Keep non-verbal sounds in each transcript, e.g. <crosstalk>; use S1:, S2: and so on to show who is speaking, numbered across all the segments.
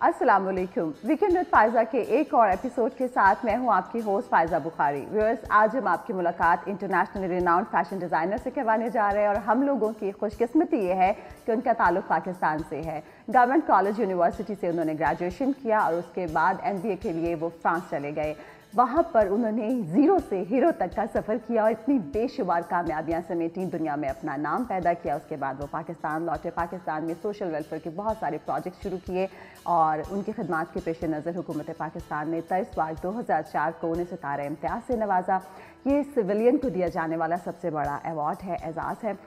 S1: अस्सलाम वालेकुम weekend with Faiza के एक और एपिसोड के साथ मैं हूँ आपकी होस्ट फायजा बुखारी व्यूअर्स आज हम आपकी मुलाकात इंटरनेशनली रिनाउंड फ़ैशन डिज़ाइनर से करवाने जा रहे हैं और हम लोगों की खुशकिस्मती ये है कि उनका ताल्लुक पाकिस्तान से है। गवर्नमेंट कॉलेज यूनिवर्सिटी से उन्होंने ग्रेजुएशन किया और उसके बाद एमबीए के लिए वो फ्रांस चले गए। वहाँ पर उन्होंने ज़ीरो से हीरो तक का सफ़र किया और इतनी बेशुमार कामयाबियाँ समेटी, दुनिया में अपना नाम पैदा किया। उसके बाद वो पाकिस्तान लौटे। पाकिस्तान में सोशल वेलफेयर के बहुत सारे प्रोजेक्ट शुरू किए और उनकी खदमात के पेश नज़र हुकूमत पाकिस्तान ने तेईस मार्च दो हज़ार चार को उन्हें सितारे इम्तियाज़ से नवाजा। ये सिविलियन को दिया जाने वाला सबसे बड़ा अवार्ड है, एजाज़ है।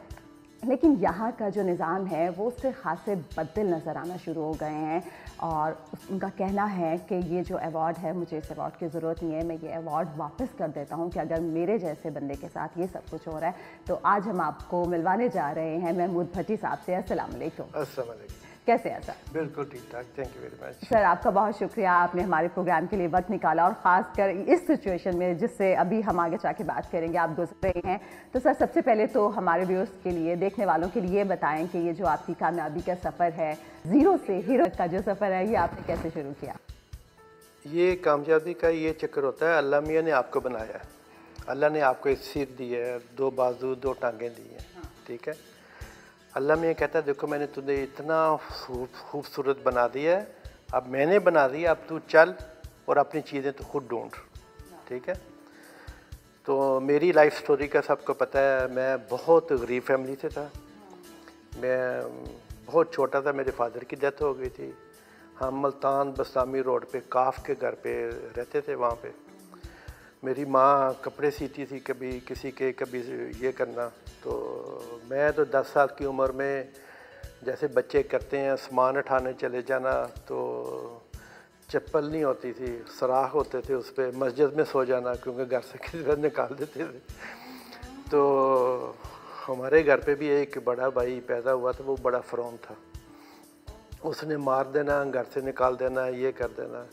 S1: लेकिन यहाँ का जो निज़ाम है, वो उससे खासे बदल नज़र आना शुरू हो गए हैं। और उनका कहना है कि ये जो अवार्ड है, मुझे इस अवार्ड की ज़रूरत नहीं है। मैं ये अवार्ड वापस कर देता हूँ कि अगर मेरे जैसे बंदे के साथ ये सब कुछ हो रहा है तो आज हम आपको मिलवाने जा रहे हैं। महमूद भट्टी साहब से वालेकुम। कैसे हैं सर?
S2: बिल्कुल ठीक ठाक thank you very much
S1: sir आपका बहुत शुक्रिया आपने हमारे प्रोग्राम के लिए वक्त निकाला और ख़ास कर इस सिचुएशन में जिससे अभी हम आगे जाके बात करेंगे आप गुजर रहे हैं। तो सर सबसे पहले तो हमारे व्यूअर्स के लिए देखने वालों के लिए बताएँ कि ये जो आपकी कामयाबी का सफ़र है ज़ीरो से हीरो का जो सफ़र है ये आपने कैसे शुरू किया?
S2: ये कामयाबी का ये चक्कर होता है अल्लाह मियाँ ने आपको बनाया अल्लाह ने आपको एक सिर दी है दो बाजू दो टांगें दी हैं हाँ। ठीक है? अल्लाह में कहता है, देखो, मैंने तुझे इतना खूबसूरत बना दिया है, अब मैंने बना दिया अब तू चल और अपनी चीज़ें तो खुद ढूंढ। ठीक है? तो मेरी लाइफ स्टोरी का सबको पता है, मैं बहुत गरीब फैमिली से था। मैं बहुत छोटा था, मेरे फादर की डेथ हो गई थी। हम मल्तान बस्तामी रोड पे, काफ के घर पे रहते थे, वहाँ पे। मेरी माँ कपड़े सीती थी कभी किसी के, कभी ये करना तो मैं तो दस साल की उम्र में जैसे बच्चे करते हैं, सामान उठाने चले जाना तो चप्पल नहीं होती थी, सराख होते थे उस पर मस्जिद में सो जाना, क्योंकि घर से <laughs> किसी तरह निकाल देते थे। तो हमारे घर पे भी एक बड़ा भाई पैदा हुआ था, वो बड़ा फ़रोन था। उसने मार देना, घर से निकाल देना, ये कर देना।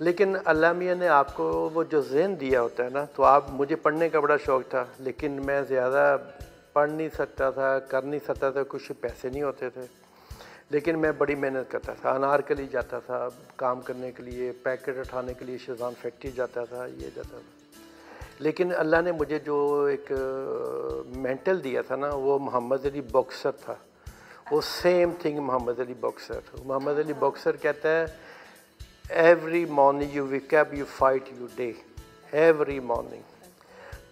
S2: लेकिन अल्लाह मियाँ ने आपको वो जो जहन दिया होता है ना तो आप, मुझे पढ़ने का बड़ा शौक़ था, लेकिन मैं ज़्यादा पढ़ नहीं सकता था, कर नहीं सकता था, कुछ पैसे नहीं होते थे। लेकिन मैं बड़ी मेहनत करता था अनारकली जाता था, काम करने के लिए, पैकेट उठाने के लिए शेजान फैक्ट्री जाता था, ये जाता था। लेकिन अल्लाह ने मुझे जो एक मेंटल दिया था ना, वो मोहम्मद अली बॉक्सर था। वो same thing Muhammad Ali boxer Muhammad Ali boxer कहता है every morning you up, you fight your day. Every morning.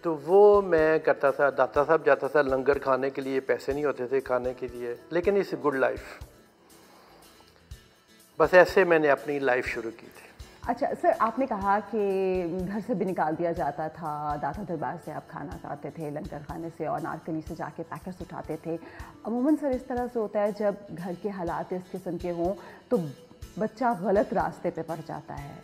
S2: तो वो मैं करता था, दाता साहब जाता था लंगर खाने के लिए, पैसे नहीं होते थे खाने के लिए, लेकिन इस गुड लाइफ बस ऐसे मैंने अपनी लाइफ शुरू की थी।
S1: अच्छा सर, आपने कहा कि घर से भी निकाल दिया जाता था, दाता दरबार से आप खाना खाते थे, लंगर खाने से और नारकली से जाके पैकेट्स उठाते थे। अमूमन सर, इस तरह से होता है, जब घर के हालात इस किस्म के हों तो बच्चा गलत रास्ते पे पड़ जाता है।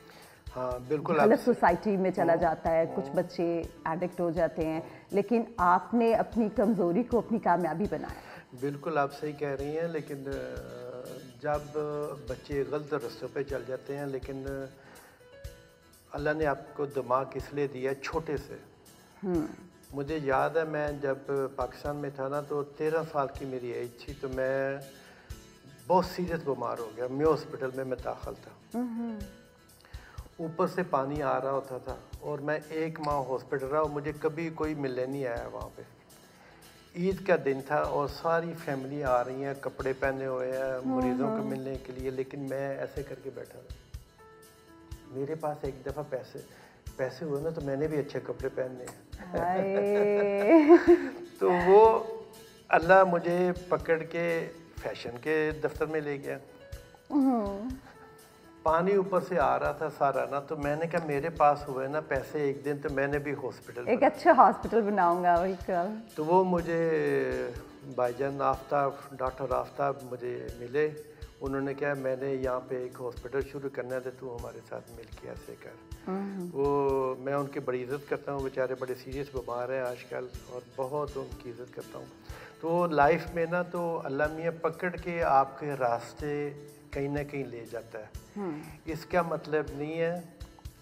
S2: हाँ बिल्कुल
S1: गलत सोसाइटी में चला हाँ। जाता है कुछ। बच्चे एडिक्ट हो जाते हैं लेकिन आपने अपनी कमज़ोरी को अपनी कामयाबी बनाया
S2: बिल्कुल आप सही कह रही हैं लेकिन जब बच्चे गलत रस्तों पे चल जाते हैं लेकिन अल्लाह ने आपको दिमाग इसलिए दिया छोटे से हम्म। मुझे याद है मैं जब पाकिस्तान में था ना तो तेरह साल की मेरी एज थी तो मैं बहुत सीरियस बीमार हो गया मैं हॉस्पिटल में मैं दाखिल था ऊपर से पानी आ रहा होता था और मैं एक माह हॉस्पिटल रहा और मुझे कभी कोई मिलने नहीं आया वहाँ पे। ईद का दिन था और सारी फैमिली आ रही हैं कपड़े पहने हुए हैं मरीज़ों को मिलने के लिए लेकिन मैं ऐसे करके बैठा था। मेरे पास एक दफ़ा पैसे पैसे हुए ना तो मैंने भी अच्छे कपड़े पहनने हैं। <laughs> तो वो अल्लाह मुझे पकड़ के फ़ैशन के दफ्तर में ले गया। हम्म। पानी ऊपर से आ रहा था सारा ना तो मैंने कहा मेरे पास हुए ना पैसे एक दिन तो मैंने भी हॉस्पिटल
S1: एक अच्छा हॉस्पिटल बनाऊँगा वही
S2: तो वो मुझे भाईजान आफ्ताब डॉक्टर आफ्ताब मुझे मिले। उन्होंने कहा मैंने यहाँ पे एक हॉस्पिटल शुरू करना है तो तू हमारे साथ मिल के ऐसे कर। हम्म। वो मैं उनकी बड़ी इज़्ज़त करता हूँ बेचारे बड़े सीरियस बीमार हैं आजकल और बहुत उनकी इज़्ज़त करता हूँ। तो लाइफ में ना तो अल्लाह मियाँ पकड़ के आपके रास्ते कहीं ना कहीं ले जाता है। हम्म। इसका मतलब नहीं है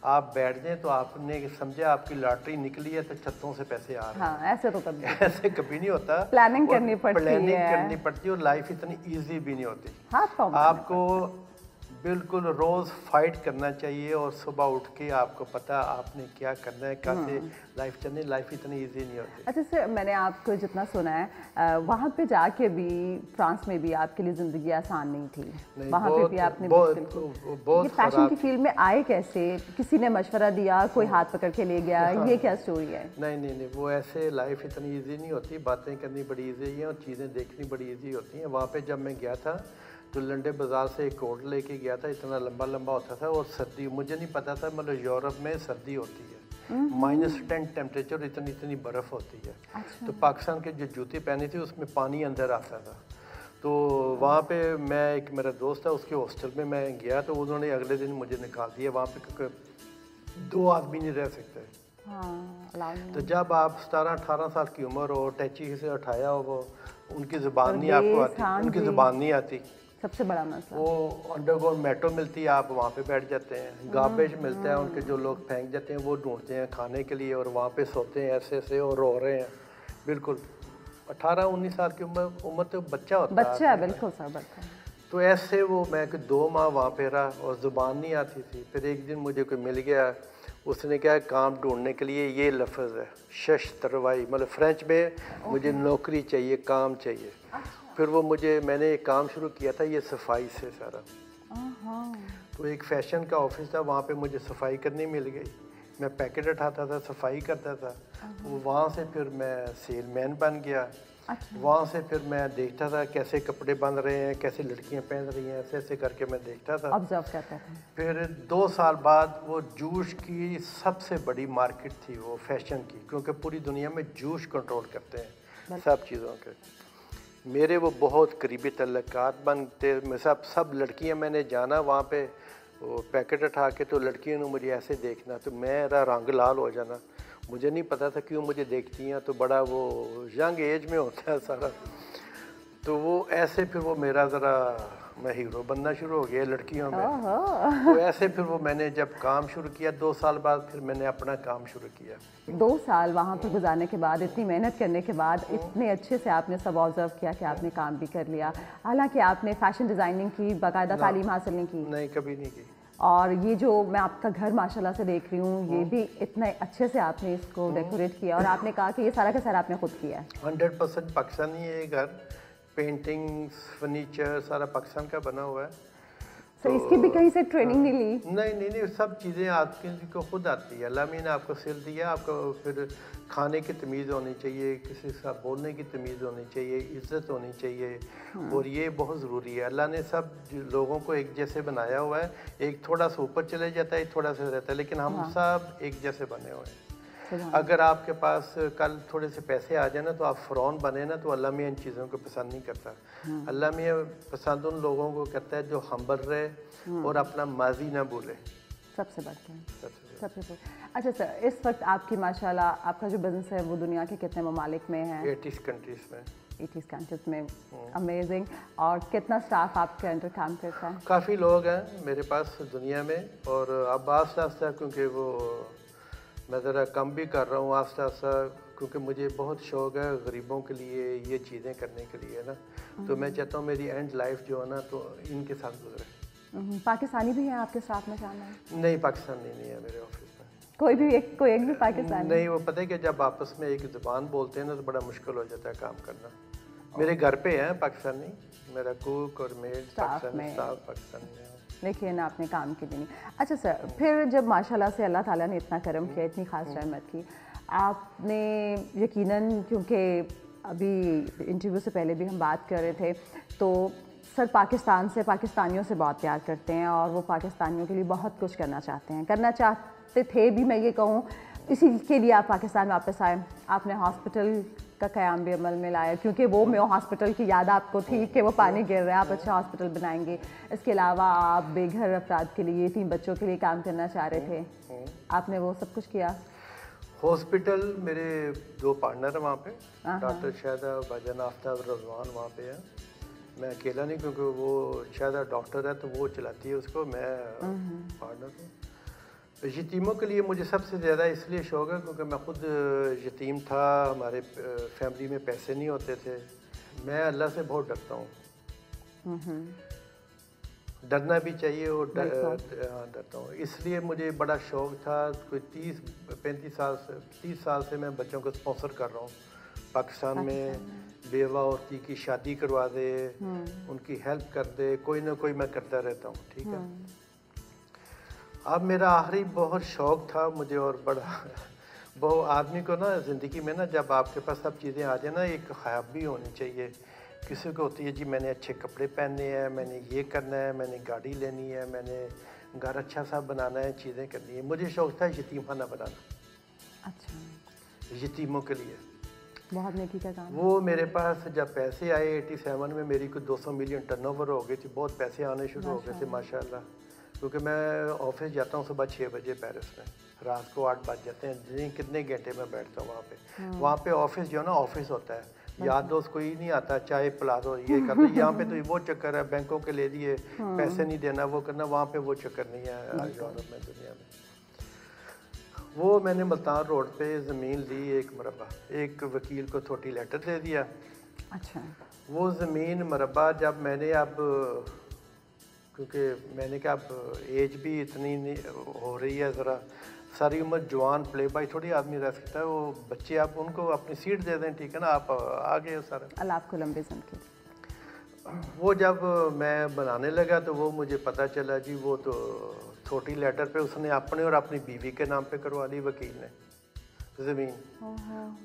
S2: आप बैठ जाए तो आपने समझा आपकी लॉटरी निकली है तो छतों से पैसे आ रहे हैं।
S1: हाँ, ऐसे तो कभी
S2: ऐसे कभी नहीं होता।
S1: प्लानिंग करनी पड़ती
S2: प्लानिंग करनी पड़ती है और लाइफ इतनी इजी भी नहीं होती। हाँ, तो आपको बिल्कुल रोज़ फाइट करना चाहिए और सुबह उठ के आपको पता आपने क्या करना है। कैसे लाइफ। चलनी लाइफ इतनी इजी नहीं होती।
S1: अच्छा सर मैंने आपको जितना सुना है वहाँ पे जाके भी फ्रांस में भी आपके लिए ज़िंदगी आसान नहीं थी। वहाँ पे भी आपने
S2: बहुत-
S1: फ़ैशन की। फ़ील्ड में आए कैसे? किसी ने मशवरा दिया कोई हाथ पकड़ के ले गया
S2: हाँ।
S1: ये क्या स्टोरी है?
S2: नहीं नहीं नहीं वो ऐसे लाइफ इतनी ईजी नहीं होती। बातें करनी बड़ी ईजी है और चीज़ें देखनी बड़ी ईजी होती हैं। वहाँ पे जब मैं गया था तो लंडे बाज़ार से एक कोट लेके गया था इतना लंबा लंबा होता था और सर्दी मुझे नहीं पता था मतलब यूरोप में सर्दी होती है। माइनस टेन टेम्परेचर इतनी इतनी बर्फ़ होती है।
S1: अच्छा।
S2: तो पाकिस्तान के जो जूते पहनी थी उसमें पानी अंदर आता था। तो वहाँ पे मैं एक मेरा दोस्त था उसके हॉस्टल में मैं गया तो उन्होंने अगले दिन मुझे निकाल दिया। वहाँ पे क्योंकि दो आदमी नहीं रह सकते।
S1: हाँ
S2: तो जब आप सतारह अठारह साल की उम्र हो टैची से उठाया हो वो उनकी ज़ुबान नहीं आपको
S1: हाँ
S2: आती उनकी ज़ुबान नहीं आती।
S1: सबसे बड़ा मसला।
S2: वो अंडरग्राउंड मेट्रो मिलती है आप वहाँ पे बैठ जाते हैं गार्बेज मिलता है उनके जो लोग फेंक जाते हैं वो ढूंढते हैं खाने के लिए और वहाँ पे सोते हैं ऐसे ऐसे और रो रहे हैं। बिल्कुल। अठारह उन्नीस साल की उम्र उम्र तो बच्चा होता है
S1: बच्चा है बिल्कुल सर बिल्कुल
S2: तो ऐसे वो मैं कि दो माह वहाँ पे रहा और ज़ुबान नहीं आती थी। फिर एक दिन मुझे कोई मिल गया उसने क्या काम ढूँढने के लिए ये लफ्ज़ है शश तरवाई मतलब फ्रेंच में मुझे नौकरी चाहिए काम चाहिए। फिर वो मुझे मैंने एक काम शुरू किया था ये सफ़ाई से सारा। तो एक फ़ैशन का ऑफ़िस था वहाँ पे मुझे सफ़ाई करनी मिल गई। मैं पैकेट उठाता था सफ़ाई करता था। वो वहाँ से फिर मैं सेलमैन बन गया।
S1: अच्छा।
S2: वहाँ से फिर मैं देखता था कैसे कपड़े बन रहे हैं कैसे लड़कियाँ पहन रही हैं ऐसे ऐसे करके मैं देखता था।
S1: ऑब्ज़र्व करता था।
S2: फिर दो साल बाद वो जूस की सबसे बड़ी मार्केट थी वो फ़ैशन की क्योंकि पूरी दुनिया में जूस कंट्रोल करते हैं सब चीज़ों के। मेरे वो बहुत करीबी तल्लकात बनते मैं सब सब लड़कियाँ मैंने जाना वहाँ पे, वो पैकेट उठा के तो लड़कियों ने मुझे ऐसे देखना तो मेरा रंग लाल हो जाना। मुझे नहीं पता था क्यों मुझे देखती हैं तो बड़ा वो यंग एज में होता है सारा। तो वो ऐसे फिर वो मेरा ज़रा मैं हीरो बनना शुरू हो गया लड़कियों में। तो ऐसे फिर वो मैंने जब काम शुरू किया दो साल बाद फिर मैंने अपना काम शुरू किया।
S1: दो साल वहाँ पर गुजारने के बाद इतनी मेहनत करने के बाद इतने अच्छे से आपने सब ऑब्ज़र्व किया कि आपने काम भी कर लिया। हालाँकि आपने फ़ैशन डिज़ाइनिंग की बाकायदा तालीम हासिल नहीं की।
S2: नहीं कभी नहीं की।
S1: और ये जो मैं आपका घर माशाल्लाह से देख रही हूँ ये भी इतने अच्छे से आपने इसको डेकोरेट किया और आपने कहा कि ये सारा का सारा आपने खुद किया है।
S2: हंड्रेड परसेंट पाकिस्तानी है ये घर। पेंटिंग्स फर्नीचर सारा पाकिस्तान का बना हुआ है।
S1: सर तो, इसकी भी कहीं से ट्रेनिंग नहीं ली?
S2: नहीं नहीं नहीं सब चीज़ें आपके को खुद आती है। अल्लाह ने आपको सिल दिया आपको फिर खाने की तमीज़ होनी चाहिए किसी के साथ बोलने की तमीज़ होनी चाहिए इज़्ज़त होनी चाहिए और ये बहुत ज़रूरी है। अल्लाह ने सब लोगों को एक जैसे बनाया हुआ है। एक थोड़ा सा ऊपर चले जाता है एक थोड़ा सा रहता है लेकिन हम सब एक जैसे बने हुए हैं। अगर आपके पास कल थोड़े से पैसे आ जाए ना तो आप फ़रौन बने ना तो अल्लाह मियाँ इन चीज़ों को पसंद नहीं करता। अल्लाह मियाँ पसंद उन लोगों को करता है जो हम्बल रहे और अपना माजी ना भूले
S1: सबसे बढ़ते हैं
S2: सबसे
S1: सबसे बढ़ अच्छा सर इस वक्त आपकी माशाल्लाह आपका जो बिज़नेस है वो दुनिया के कितने ममालिक में है?
S2: एटीज़ कंट्रीज़ में।
S1: एटीज़ कंट्रीज़ में। अमेजिंग और कितना स्टाफ आपके अंडर काम करता है?
S2: काफ़ी लोग हैं मेरे पास दुनिया में और अब आस्ता आस्ता क्योंकि वो मैं ज़रा कम भी कर रहा हूँ आस्ता आस्ता क्योंकि मुझे बहुत शौक है गरीबों के लिए ये चीज़ें करने के लिए ना? तो मैं चाहता हूँ मेरी एंड लाइफ जो है ना तो इनके साथ गुजरे।
S1: हम्म, पाकिस्तानी भी हैं आपके साथ में शामिल
S2: नहीं पाकिस्तानी नहीं है मेरे ऑफ़िस में।
S1: कोई भी एक कोई एक भी पाकिस्तानी?
S2: नहीं वो पता है कि जब आपस में एक ज़ुबान बोलते हैं ना तो बड़ा मुश्किल हो जाता है काम करना। मेरे घर पे है पाकिस्तानी मेरा कुक और मेड पाकिस्तानी। स्टाफ पाकिस्तानी है।
S1: लेकिन आपने काम के लिए नहीं। अच्छा सर फिर जब माशाल्लाह से अल्लाह ताला ने इतना करम किया इतनी खास रहमत की आपने यकीनन क्योंकि अभी इंटरव्यू से पहले भी हम बात कर रहे थे तो सर पाकिस्तान से पाकिस्तानियों से बहुत प्यार करते हैं और वो पाकिस्तानियों के लिए बहुत कुछ करना चाहते हैं। करना चाहते थे भी मैं ये कहूँ इसी के लिए आप पाकिस्तान वापस आए। आपने हॉस्पिटल का क्याम भी अमल में लाया क्योंकि वो में हॉस्पिटल की याद आपको थी कि वो पानी गिर रहा है आप अच्छा हॉस्पिटल बनाएँगे। इसके अलावा आप बेघर अफराद के लिए तीन बच्चों के लिए काम करना चाह रहे थे। आपने वो सब कुछ किया?
S2: हॉस्पिटल मेरे दो पार्टनर हैं वहाँ पे
S1: हाँ,
S2: डॉक्टर शायदा भाजन आफ्ताब रजवान वहाँ पे है। मैं अकेला नहीं क्योंकि वो शायदा डॉक्टर है तो वो चलाती है उसको मैं पार्टनर हूँ। यतीमों के लिए मुझे सबसे ज़्यादा इसलिए शौक है क्योंकि मैं खुद यतीम था हमारे फैमिली में पैसे नहीं होते थे। मैं अल्लाह से बहुत डरता हूँ। डरना भी चाहिए और डर हाँ, डरता हूँ। इसलिए मुझे बड़ा शौक था कोई तीस पैंतीस साल से तीस साल से मैं बच्चों को स्पॉन्सर कर रहा हूँ। पाकिस्तान में बेवा औरती की शादी करवा दे
S1: हम्म।
S2: उनकी हेल्प कर दे कोई ना कोई मैं करता रहता हूँ ठीक है?
S1: हम्म।
S2: अब मेरा आखिरी बहुत शौक था मुझे और बड़ा वो आदमी को ना ज़िंदगी में ना जब आपके पास सब चीज़ें आ जाए ना एक ख्याब भी होनी चाहिए। किसी को होती है जी मैंने अच्छे कपड़े पहनने हैं मैंने ये करना है मैंने गाड़ी लेनी है मैंने घर अच्छा सा बनाना है चीज़ें करनी है। मुझे शौक था यतीम खाना बनाना।
S1: अच्छा।
S2: यतीमों के लिए।
S1: बहुत नेकी का काम।
S2: वो मेरे पास जब पैसे आए 87 में मेरी कोई 200 मिलियन टर्नओवर हो गई थी बहुत पैसे आने शुरू हो गए थे माशाल्लाह। क्योंकि मैं ऑफ़िस जाता हूँ सुबह छः बजे पेरिस में। रात को आठ बज जाते हैं। दिन कितने घंटे में बैठता हूँ वहाँ पे? वहाँ पे ऑफ़िस जो है ना ऑफ़िस होता है। याद दोस्त कोई नहीं आता चाहे प्लाजो ये कर <laughs> यहाँ पे तो वो चक्कर है बैंकों के ले दिए पैसे नहीं देना वो करना वहाँ पे वो चक्कर नहीं है यूरोप में दुनिया में। वो मैंने मुल्तान रोड पे ज़मीन ली एक मरबा। एक वकील को छोटी लेटर दे दिया।
S1: अच्छा।
S2: वो ज़मीन मरबा जब मैंने अब क्योंकि मैंने कहा अब एज भी इतनी नहीं हो रही है ज़रा। सारी उम्र जवान प्ले बाई थोड़ी आदमी रह सकता है। वो बच्चे आप उनको अपनी सीट दे दें ठीक है ना? आप आ गए सारा।
S1: अल्लाह आपको लंबे सम के।
S2: वो जब मैं बनाने लगा तो वो मुझे पता चला जी वो तो छोटी लेटर पे उसने अपने और अपनी बीवी के नाम पे करवा ली वकील ने। ज़मीन।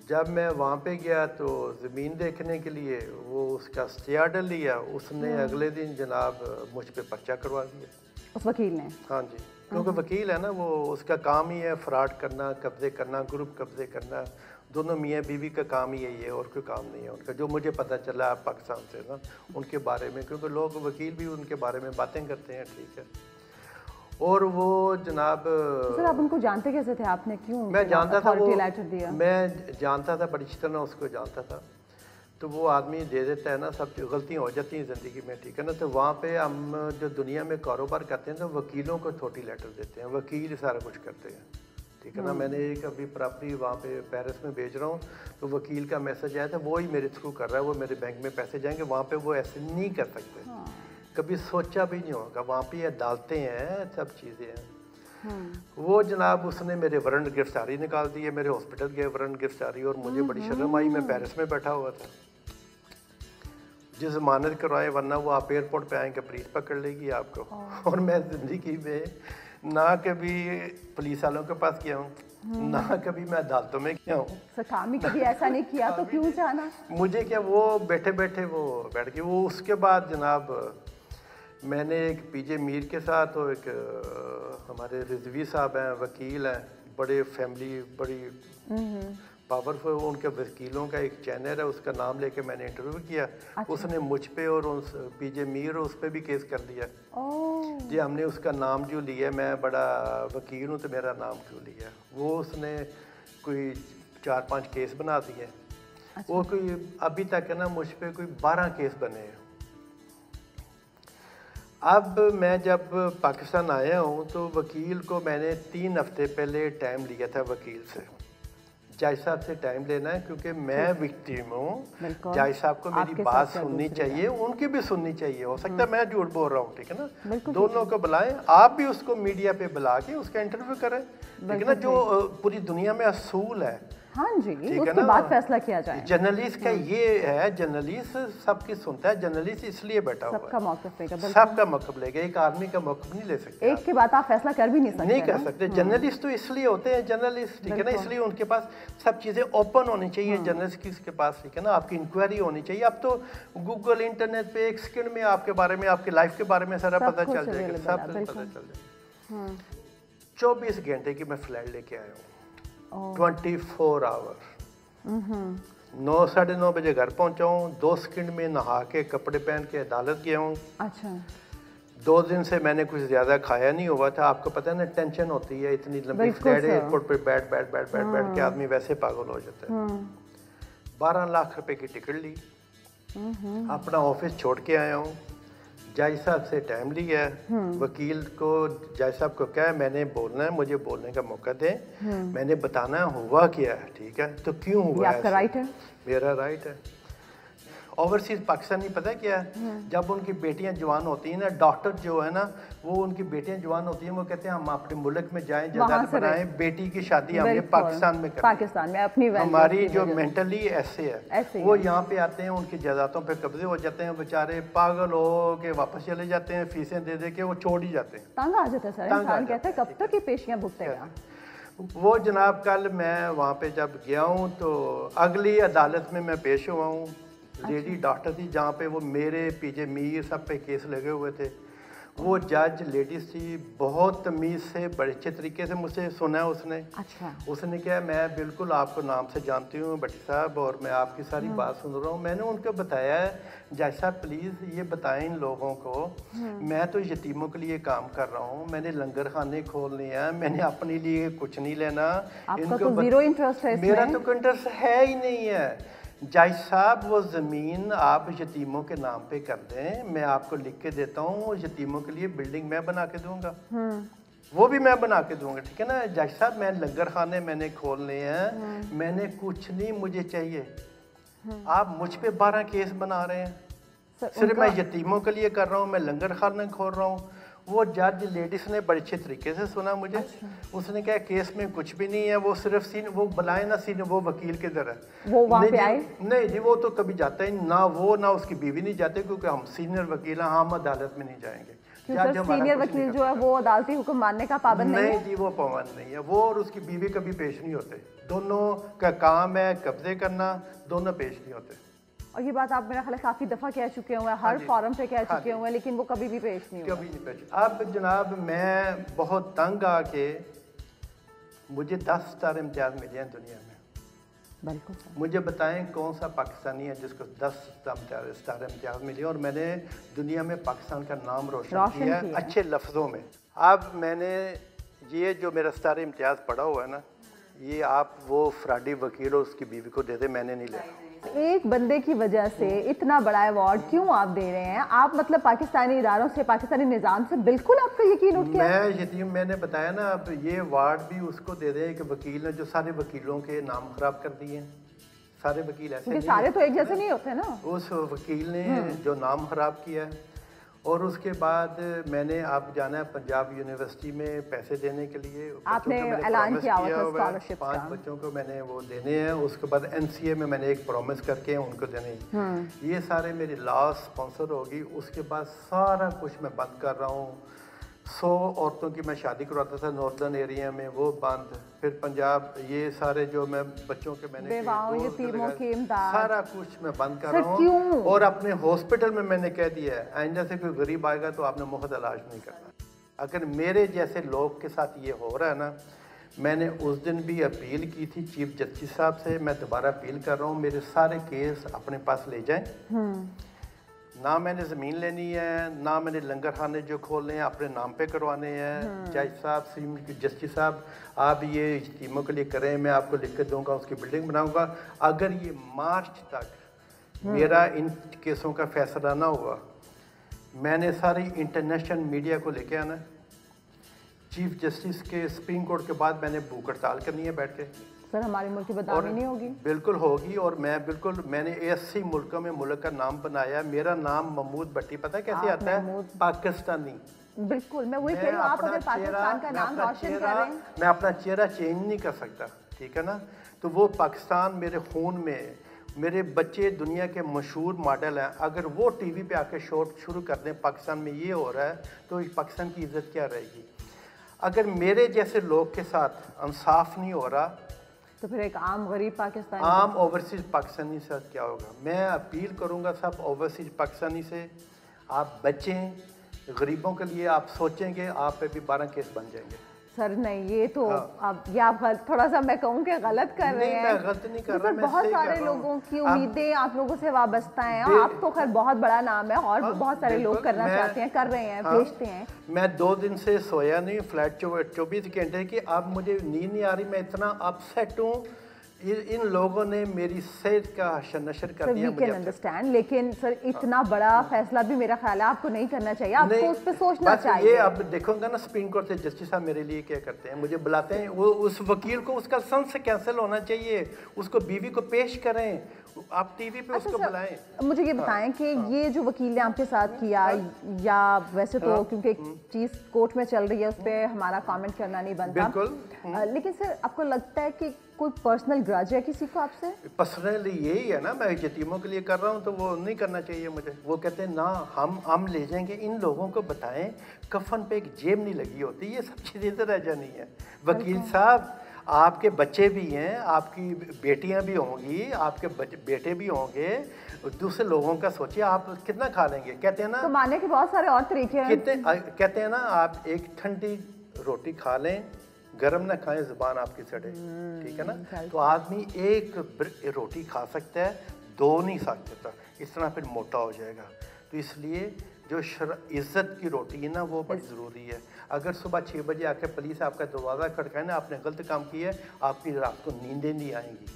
S2: जब मैं वहाँ पे गया तो ज़मीन देखने के लिए वो उसका स्टे आर्डर लिया उसने अगले दिन जनाब मुझ पे पर्चा करवा दिया।
S1: उस वकील ने?
S2: हाँ जी क्योंकि वकील है ना वो उसका काम ही है फ्रॉड करना कब्जे करना ग्रुप कब्जे करना दोनों मियाँ बीवी का काम ही यही है और कोई काम नहीं है उनका। जो मुझे पता चला है पाकिस्तान से ना उनके बारे में क्योंकि लोग वकील भी उनके बारे में बातें करते हैं ठीक है। और वो जनाब
S1: सर आप उनको जानते कैसे थे? आपने क्यों
S2: मैं जानता था वो
S1: दिया?
S2: मैं जानता था बड़ी अच्छी तरह उसको जानता था। तो वो आदमी दे देता है ना सब गलतियाँ हो जाती हैं ज़िंदगी में ठीक है ना? तो वहाँ पे हम जो दुनिया में कारोबार करते हैं तो वकीलों को छोटी लेटर देते हैं। वकील सारा कुछ करते हैं ठीक है ना? मैंने एक अभी प्रॉपर्टी वहाँ पे पेरिस में भेज रहा हूँ तो वकील का मैसेज आया था वो ही मेरे थ्रू कर रहा है वो मेरे बैंक में पैसे जाएँगे वहाँ पे वो ऐसे नहीं कर सकते। कभी सोचा भी नहीं होगा वहाँ पे अदालतें हैं सब चीज़ें हैं। वो जनाब उसने मेरे वारंट गिरफ्तारी निकाल दी है मेरे हॉस्पिटल गए वारंट गिरफ्तारी और मुझे बड़ी शर्म आई मैं पेरिस में बैठा हुआ था। जी जमानत करवाए वरना वो आप एयरपोर्ट पे आएँगे पुलिस पकड़ लेगी आपको। और मैं ज़िंदगी में ना कभी पुलिस वालों के पास गया हूँ ना कभी मैं अदालतों में गया हूँ।
S1: सर कभी ऐसा नहीं किया तो क्यों जाना?
S2: मुझे क्या वो बैठे बैठे वो बैठ गए। वो उसके बाद जनाब मैंने एक पीजे मीर के साथ और एक हमारे रिजवी साहब हैं वकील हैं बड़े फैमिली बड़ी पावरफुल उनके वकीलों का एक चैनल है उसका नाम लेके मैंने इंटरव्यू किया। अच्छा। उसने मुझ पे और उस पीजे मीर उस पे भी केस कर दिया जी हमने उसका नाम जो लिया मैं बड़ा वकील हूँ तो मेरा नाम क्यों लिया? वो उसने कोई चार पाँच केस बना दिए। अच्छा। वो कोई अभी तक है ना मुझ पर कोई बारह केस बने हैं। अब मैं जब पाकिस्तान आया हूँ तो वकील को मैंने तीन हफ़्ते पहले टाइम लिया था वकील से। जज साहब से टाइम लेना है क्योंकि मैं विक्टिम हूँ। जज साहब को मेरी बात सुननी चाहिए उनकी भी सुननी चाहिए। हो सकता है मैं झूठ बोल रहा हूँ ठीक है ना? दोनों को बुलाएँ आप भी उसको मीडिया पे बुला के उसका इंटरव्यू करें। ठीक है ना? जो पूरी दुनिया में असूल है
S1: हाँ जी उसके बाद फैसला किया जाए।
S2: जर्नलिस्ट का ये है जर्नलिस्ट सबकी सुनता है जर्नलिस्ट इसलिए बैठा हुआ
S1: सबका मौकफ लेगा
S2: सबका मौकफ लेगा एक आदमी का मौकफ नहीं ले सकते
S1: एक के बाद आप फैसला कर भी नहीं सकते
S2: नहीं कर सकते। जर्नलिस्ट तो इसलिए होते हैं जर्नलिस्ट ठीक है ना? इसलिए उनके पास सब चीज़ें ओपन होनी चाहिए जर्नलिस्ट के पास ठीक है ना? आपकी इंक्वायरी होनी चाहिए। अब तो गूगल इंटरनेट पे एक सेकंड में आपके बारे में आपकी लाइफ के बारे में सारा पता चल जाएगा सब पता चल जाएगा। चौबीस घंटे की मैं फ़्लाइट लेके आया हूँ। ट्वेंटी फोर आवर नौ साढ़े नौ बजे घर पहुँचा हूँ दो सेकंड में नहा के कपड़े पहन के अदालत गया हूँ।
S1: अच्छा।
S2: दो दिन से मैंने कुछ ज़्यादा खाया नहीं हुआ था। आपको पता है ना टेंशन होती है इतनी लंबी फ़्लाइट एयरपोर्ट पर बैठ बैठ बैठ बैठ बैठ के आदमी वैसे पागल हो जाता है। बारह लाख रुपए की टिकट ली। अपना ऑफ़िस छोड़ के आया हूँ। जज साहब से टाइम लिया है वकील को जज साहब को क्या है मैंने बोलना है मुझे बोलने का मौका दें। मैंने बताना है हुआ क्या है ठीक है? तो क्यों हुआ
S1: आपका राइट है।
S2: मेरा राइट है। ओवरसीज पाकिस्तानी पता है क्या है? जब उनकी बेटियाँ जवान होती हैं ना डॉक्टर जो है ना वो उनकी बेटियाँ जवान होती हैं वो कहते हैं हम अपने मुल्क में जाएँ बनाएँ बेटी की शादी
S1: बिल्कुल।
S2: पाकिस्तान में करनी है।
S1: पाकिस्तान में अपनी
S2: हमारी जो मेंटली ऐसे है वो यहाँ पे आते हैं उनकी जायदादों पे कब्जे हो जाते हैं बेचारे पागल हो के वापस चले जाते हैं फीसें दे दे के वो छोड़ ही जाते हैं।
S1: तंग आ जाता है सर इंसान कहता है कब तक ये पेशियाँ भुगतेगा
S2: वो जनाब कल मैं वहाँ पे जब गया हूँ तो अगली अदालत में मैं पेश हुआ हूँ। लेडी डॉक्टर थी जहाँ पे वो मेरे पीजे मीर सब पे केस लगे हुए थे। वो जज लेडीज़ थी बहुत तमीज़ से बड़े अच्छे तरीके से मुझसे सुना उसने।
S1: अच्छा।
S2: उसने कहा मैं बिल्कुल आपको नाम से जानती हूँ भट्टी साहब और मैं आपकी सारी बात सुन रहा हूँ। मैंने उनको बताया जज साहब प्लीज़ ये बताएँ इन लोगों को मैं तो यतीमों के लिए काम कर रहा हूँ। मैंने लंगर खाने खोलने हैं मैंने अपने लिए कुछ नहीं लेना।
S1: आपका तो
S2: बत-
S1: ज़ीरो इंटरेस्ट है
S2: मेरा तो इंटरेस्ट है ही नहीं है। जज साहब वो ज़मीन आप यतीमों के नाम पे कर दें। मैं आपको लिख के देता हूँ यतीमों के लिए बिल्डिंग मैं बना के दूँगा। वो भी मैं बना के दूँगा ठीक है ना? जज साहब मैं लंगर खाने मैंने खोलने हैं। मैंने कुछ नहीं मुझे चाहिए। आप मुझ पे बारह केस बना रहे हैं। सिर्फ़ मैं यतीमों के लिए कर रहा हूँ मैं लंगर खाने खोल रहा हूँ। वो जज लेडीज़ ने बड़े अच्छे तरीके से सुना मुझे।
S1: अच्छा।
S2: उसने कहा केस में कुछ भी नहीं है वो सिर्फ़ सीन वो बुलाए ना सीन वो वकील के है
S1: वो वहाँ
S2: नहीं
S1: पे आए?
S2: नहीं जी वो तो कभी जाता ही ना वो ना उसकी बीवी नहीं जाते क्योंकि हम सीनियर वकील हैं हम अदालत में नहीं जाएँगे।
S1: सीनियर वकील जो है वो अदालती हुक्म मानने का पाबंद नहीं
S2: नहीं जी वो पाबंद नहीं है। वो और उसकी बीवी कभी पेश नहीं होते। दोनों का काम है कब्जे करना दोनों पेश नहीं होते।
S1: और ये बात आप मेरा ख्याल काफ़ी दफ़ा कह चुके हुए हैं हर फॉरम पे कह
S2: हाँ
S1: चुके हुए हैं लेकिन वो कभी भी पेश नहीं
S2: कभी नहीं पेश। अब जनाब मैं बहुत तंग आके मुझे दस स्टार इम्तियाज़ मिले हैं दुनिया में।
S1: बिल्कुल
S2: मुझे बताएँ कौन सा पाकिस्तानी है जिसको दस स्टार इम्तियाज़ मिले और मैंने दुनिया में पाकिस्तान का नाम रोशन, किया
S1: किया।
S2: है। अच्छे लफ्ज़ों में। अब मैंने ये जो मेरा स्टार इम्तियाज़ पड़ा हुआ है ना ये आप वो फ्राडी वकील और उसकी बीवी को दे दे मैंने नहीं लेना
S1: एक बंदे की वजह से इतना बड़ा अवार्ड क्यों आप दे रहे हैं? आप मतलब पाकिस्तानी इदारों से पाकिस्तानी निज़ाम से बिल्कुल आपका यकीन उठ गया?
S2: मैं यतीम मैंने बताया ना अब ये अवार्ड भी उसको दे दे एक वकील ने जो सारे वकीलों के नाम खराब कर दिए हैं। सारे वकील ऐसे नहीं
S1: सारे तो एक जैसे नहीं होते ना।
S2: उस वकील ने जो नाम खराब किया है और उसके बाद मैंने आप जाना है पंजाब यूनिवर्सिटी में पैसे देने के लिए।
S1: आपने ऐलान किया हुआ था
S2: पाँच बच्चों को मैंने वो देने हैं। उसके बाद एनसीए में मैंने एक प्रॉमिस करके उनको देने। हैं। ये सारे मेरी लास्ट स्पॉन्सर होगी। उसके बाद सारा कुछ मैं बंद कर रहा हूँ। सौ औरतों की मैं शादी करवाता था नॉर्दर्न एरिया में वो बंद फिर पंजाब ये सारे जो मैं बच्चों के मैंने
S1: की।
S2: सारा कुछ मैं बंद कर रहा हूँ। और अपने हॉस्पिटल में मैंने कह दिया है आइंदा से कोई गरीब आएगा तो आपने मुफ़्त इलाज नहीं करना। अगर मेरे जैसे लोग के साथ ये हो रहा है ना मैंने उस दिन भी अपील की थी चीफ जस्टिस साहब से मैं दोबारा अपील कर रहा हूँ मेरे सारे केस अपने पास ले जाएँ। ना मैंने ज़मीन लेनी है ना मैंने लंगर खाने जो खोलने हैं अपने नाम पे करवाने हैं। जज साहब सी- जस्टिस साहब आप ये टीमों के लिए करें मैं आपको लिख कर दूँगा उसकी बिल्डिंग बनाऊँगा। अगर ये मार्च तक मेरा इन केसों का फैसला ना हुआ मैंने सारी इंटरनेशनल मीडिया को लेके आना। चीफ जस्टिस के सुप्रीम कोर्ट के बाद मैंने भूख हड़ताल करनी है बैठ के।
S1: सर हमारे मुल्क की बदनामी नहीं होगी।
S2: बिल्कुल होगी और मैं बिल्कुल मैंने अस्सी मुल्कों में मुल्क का नाम बनाया मेरा नाम महमूद भट्टी पता है कैसे आता है? पाकिस्तानी।
S1: बिल्कुल मैं वही कह रही हूँ आप अगर पाकिस्तान का नाम रोशन कर। रहे हैं
S2: मैं अपना चेहरा चेंज नहीं कर सकता ठीक है ना? तो वो पाकिस्तान मेरे खून में मेरे बच्चे दुनिया के मशहूर मॉडल हैं। अगर वो टीवी पे आके शोर शुरू कर दें पाकिस्तान में ये हो रहा है तो पाकिस्तान की इज़्ज़त क्या रहेगी? अगर मेरे जैसे लोग के साथ इंसाफ नहीं हो रहा
S1: तो फिर एक आम गरीब पाकिस्तानी
S2: आम ओवरसीज पाकिस्तानी से क्या होगा? मैं अपील करूँगा सब ओवरसीज पाकिस्तानी से आप बचें गरीबों के लिए आप सोचेंगे आप पे भी बारह केस बन जाएँगे।
S1: सर नहीं ये तो
S2: हाँ।
S1: अब ये आप थोड़ा सा मैं कहूँ कि गलत कर रहे हैं
S2: गलत नहीं कर रहा,
S1: बहुत सारे। लोगों की उम्मीदें आप लोगों से वाबस्ता हैं
S2: और
S1: आप तो खैर बहुत बड़ा नाम है और
S2: हाँ,
S1: बहुत सारे लोग करना चाहते हैं कर रहे हैं
S2: हाँ,
S1: भेजते हैं
S2: मैं दो दिन से सोया नहीं फ्लैट चौबीस घंटे की अब मुझे नींद नहीं आ रही मैं इतना अपसेट हूँ इन लोगों ने मेरी सेहत का नशर कर दिया मुझे
S1: अंडरस्टैंड लेकिन सर इतना बड़ा फैसला भी मेरा ख्याल है आपको नहीं करना चाहिए आपको उस पर सोचना चाहिए
S2: ये अब देखोगे ना सुप्रीम कोर्ट से जस्टिस साहब मेरे लिए क्या करते हैं मुझे बुलाते हैं वो उस वकील को उसका सन से कैंसिल होना चाहिए उसको बीवी को पेश करें आप टीवी पे
S1: अच्छा
S2: उसको बुलाएँ।
S1: मुझे ये बताएँ कि ये जो वकील ने आपके साथ किया या वैसे तो
S2: हाँ।
S1: क्योंकि चीज़ कोर्ट में चल रही है उस पर हमारा कमेंट करना नहीं बनता।
S2: बिल्कुल।
S1: लेकिन सर आपको लगता है कि कोई पर्सनल ग्रज है किसी को आपसे?
S2: पर्सनल यही है ना मैं यतीमों के लिए कर रहा हूँ तो वो नहीं करना चाहिए मुझे। वो कहते हैं ना हम हम ले जाएँगे। इन लोगों को बताएँ कफन पे एक जेब नहीं लगी होती ये सब चीज़ें तो रह जानी है। वकील साहब आपके बच्चे भी हैं आपकी बेटियाँ भी होंगी आपके बेटे भी होंगे दूसरे लोगों का सोचिए आप कितना खा लेंगे? कहते हैं ना
S1: तो मानने के बहुत सारे और तरीके हैं।
S2: कितने कहते हैं ना आप एक ठंडी रोटी खा लें गरम ना खाएँ ज़ुबान आपकी सड़े। ठीक है ना? तो आदमी एक रोटी खा सकता है दो नहीं खा सकता इस तरह फिर मोटा हो जाएगा। तो इसलिए जो शर इज़्ज़त की रोटी है ना वो बड़ी ज़रूरी है। अगर सुबह छः बजे आके पुलिस आपका दरवाज़ा खड़काए ना आपने गलत काम किया है आपकी रात को नींदें नहीं आएँगी।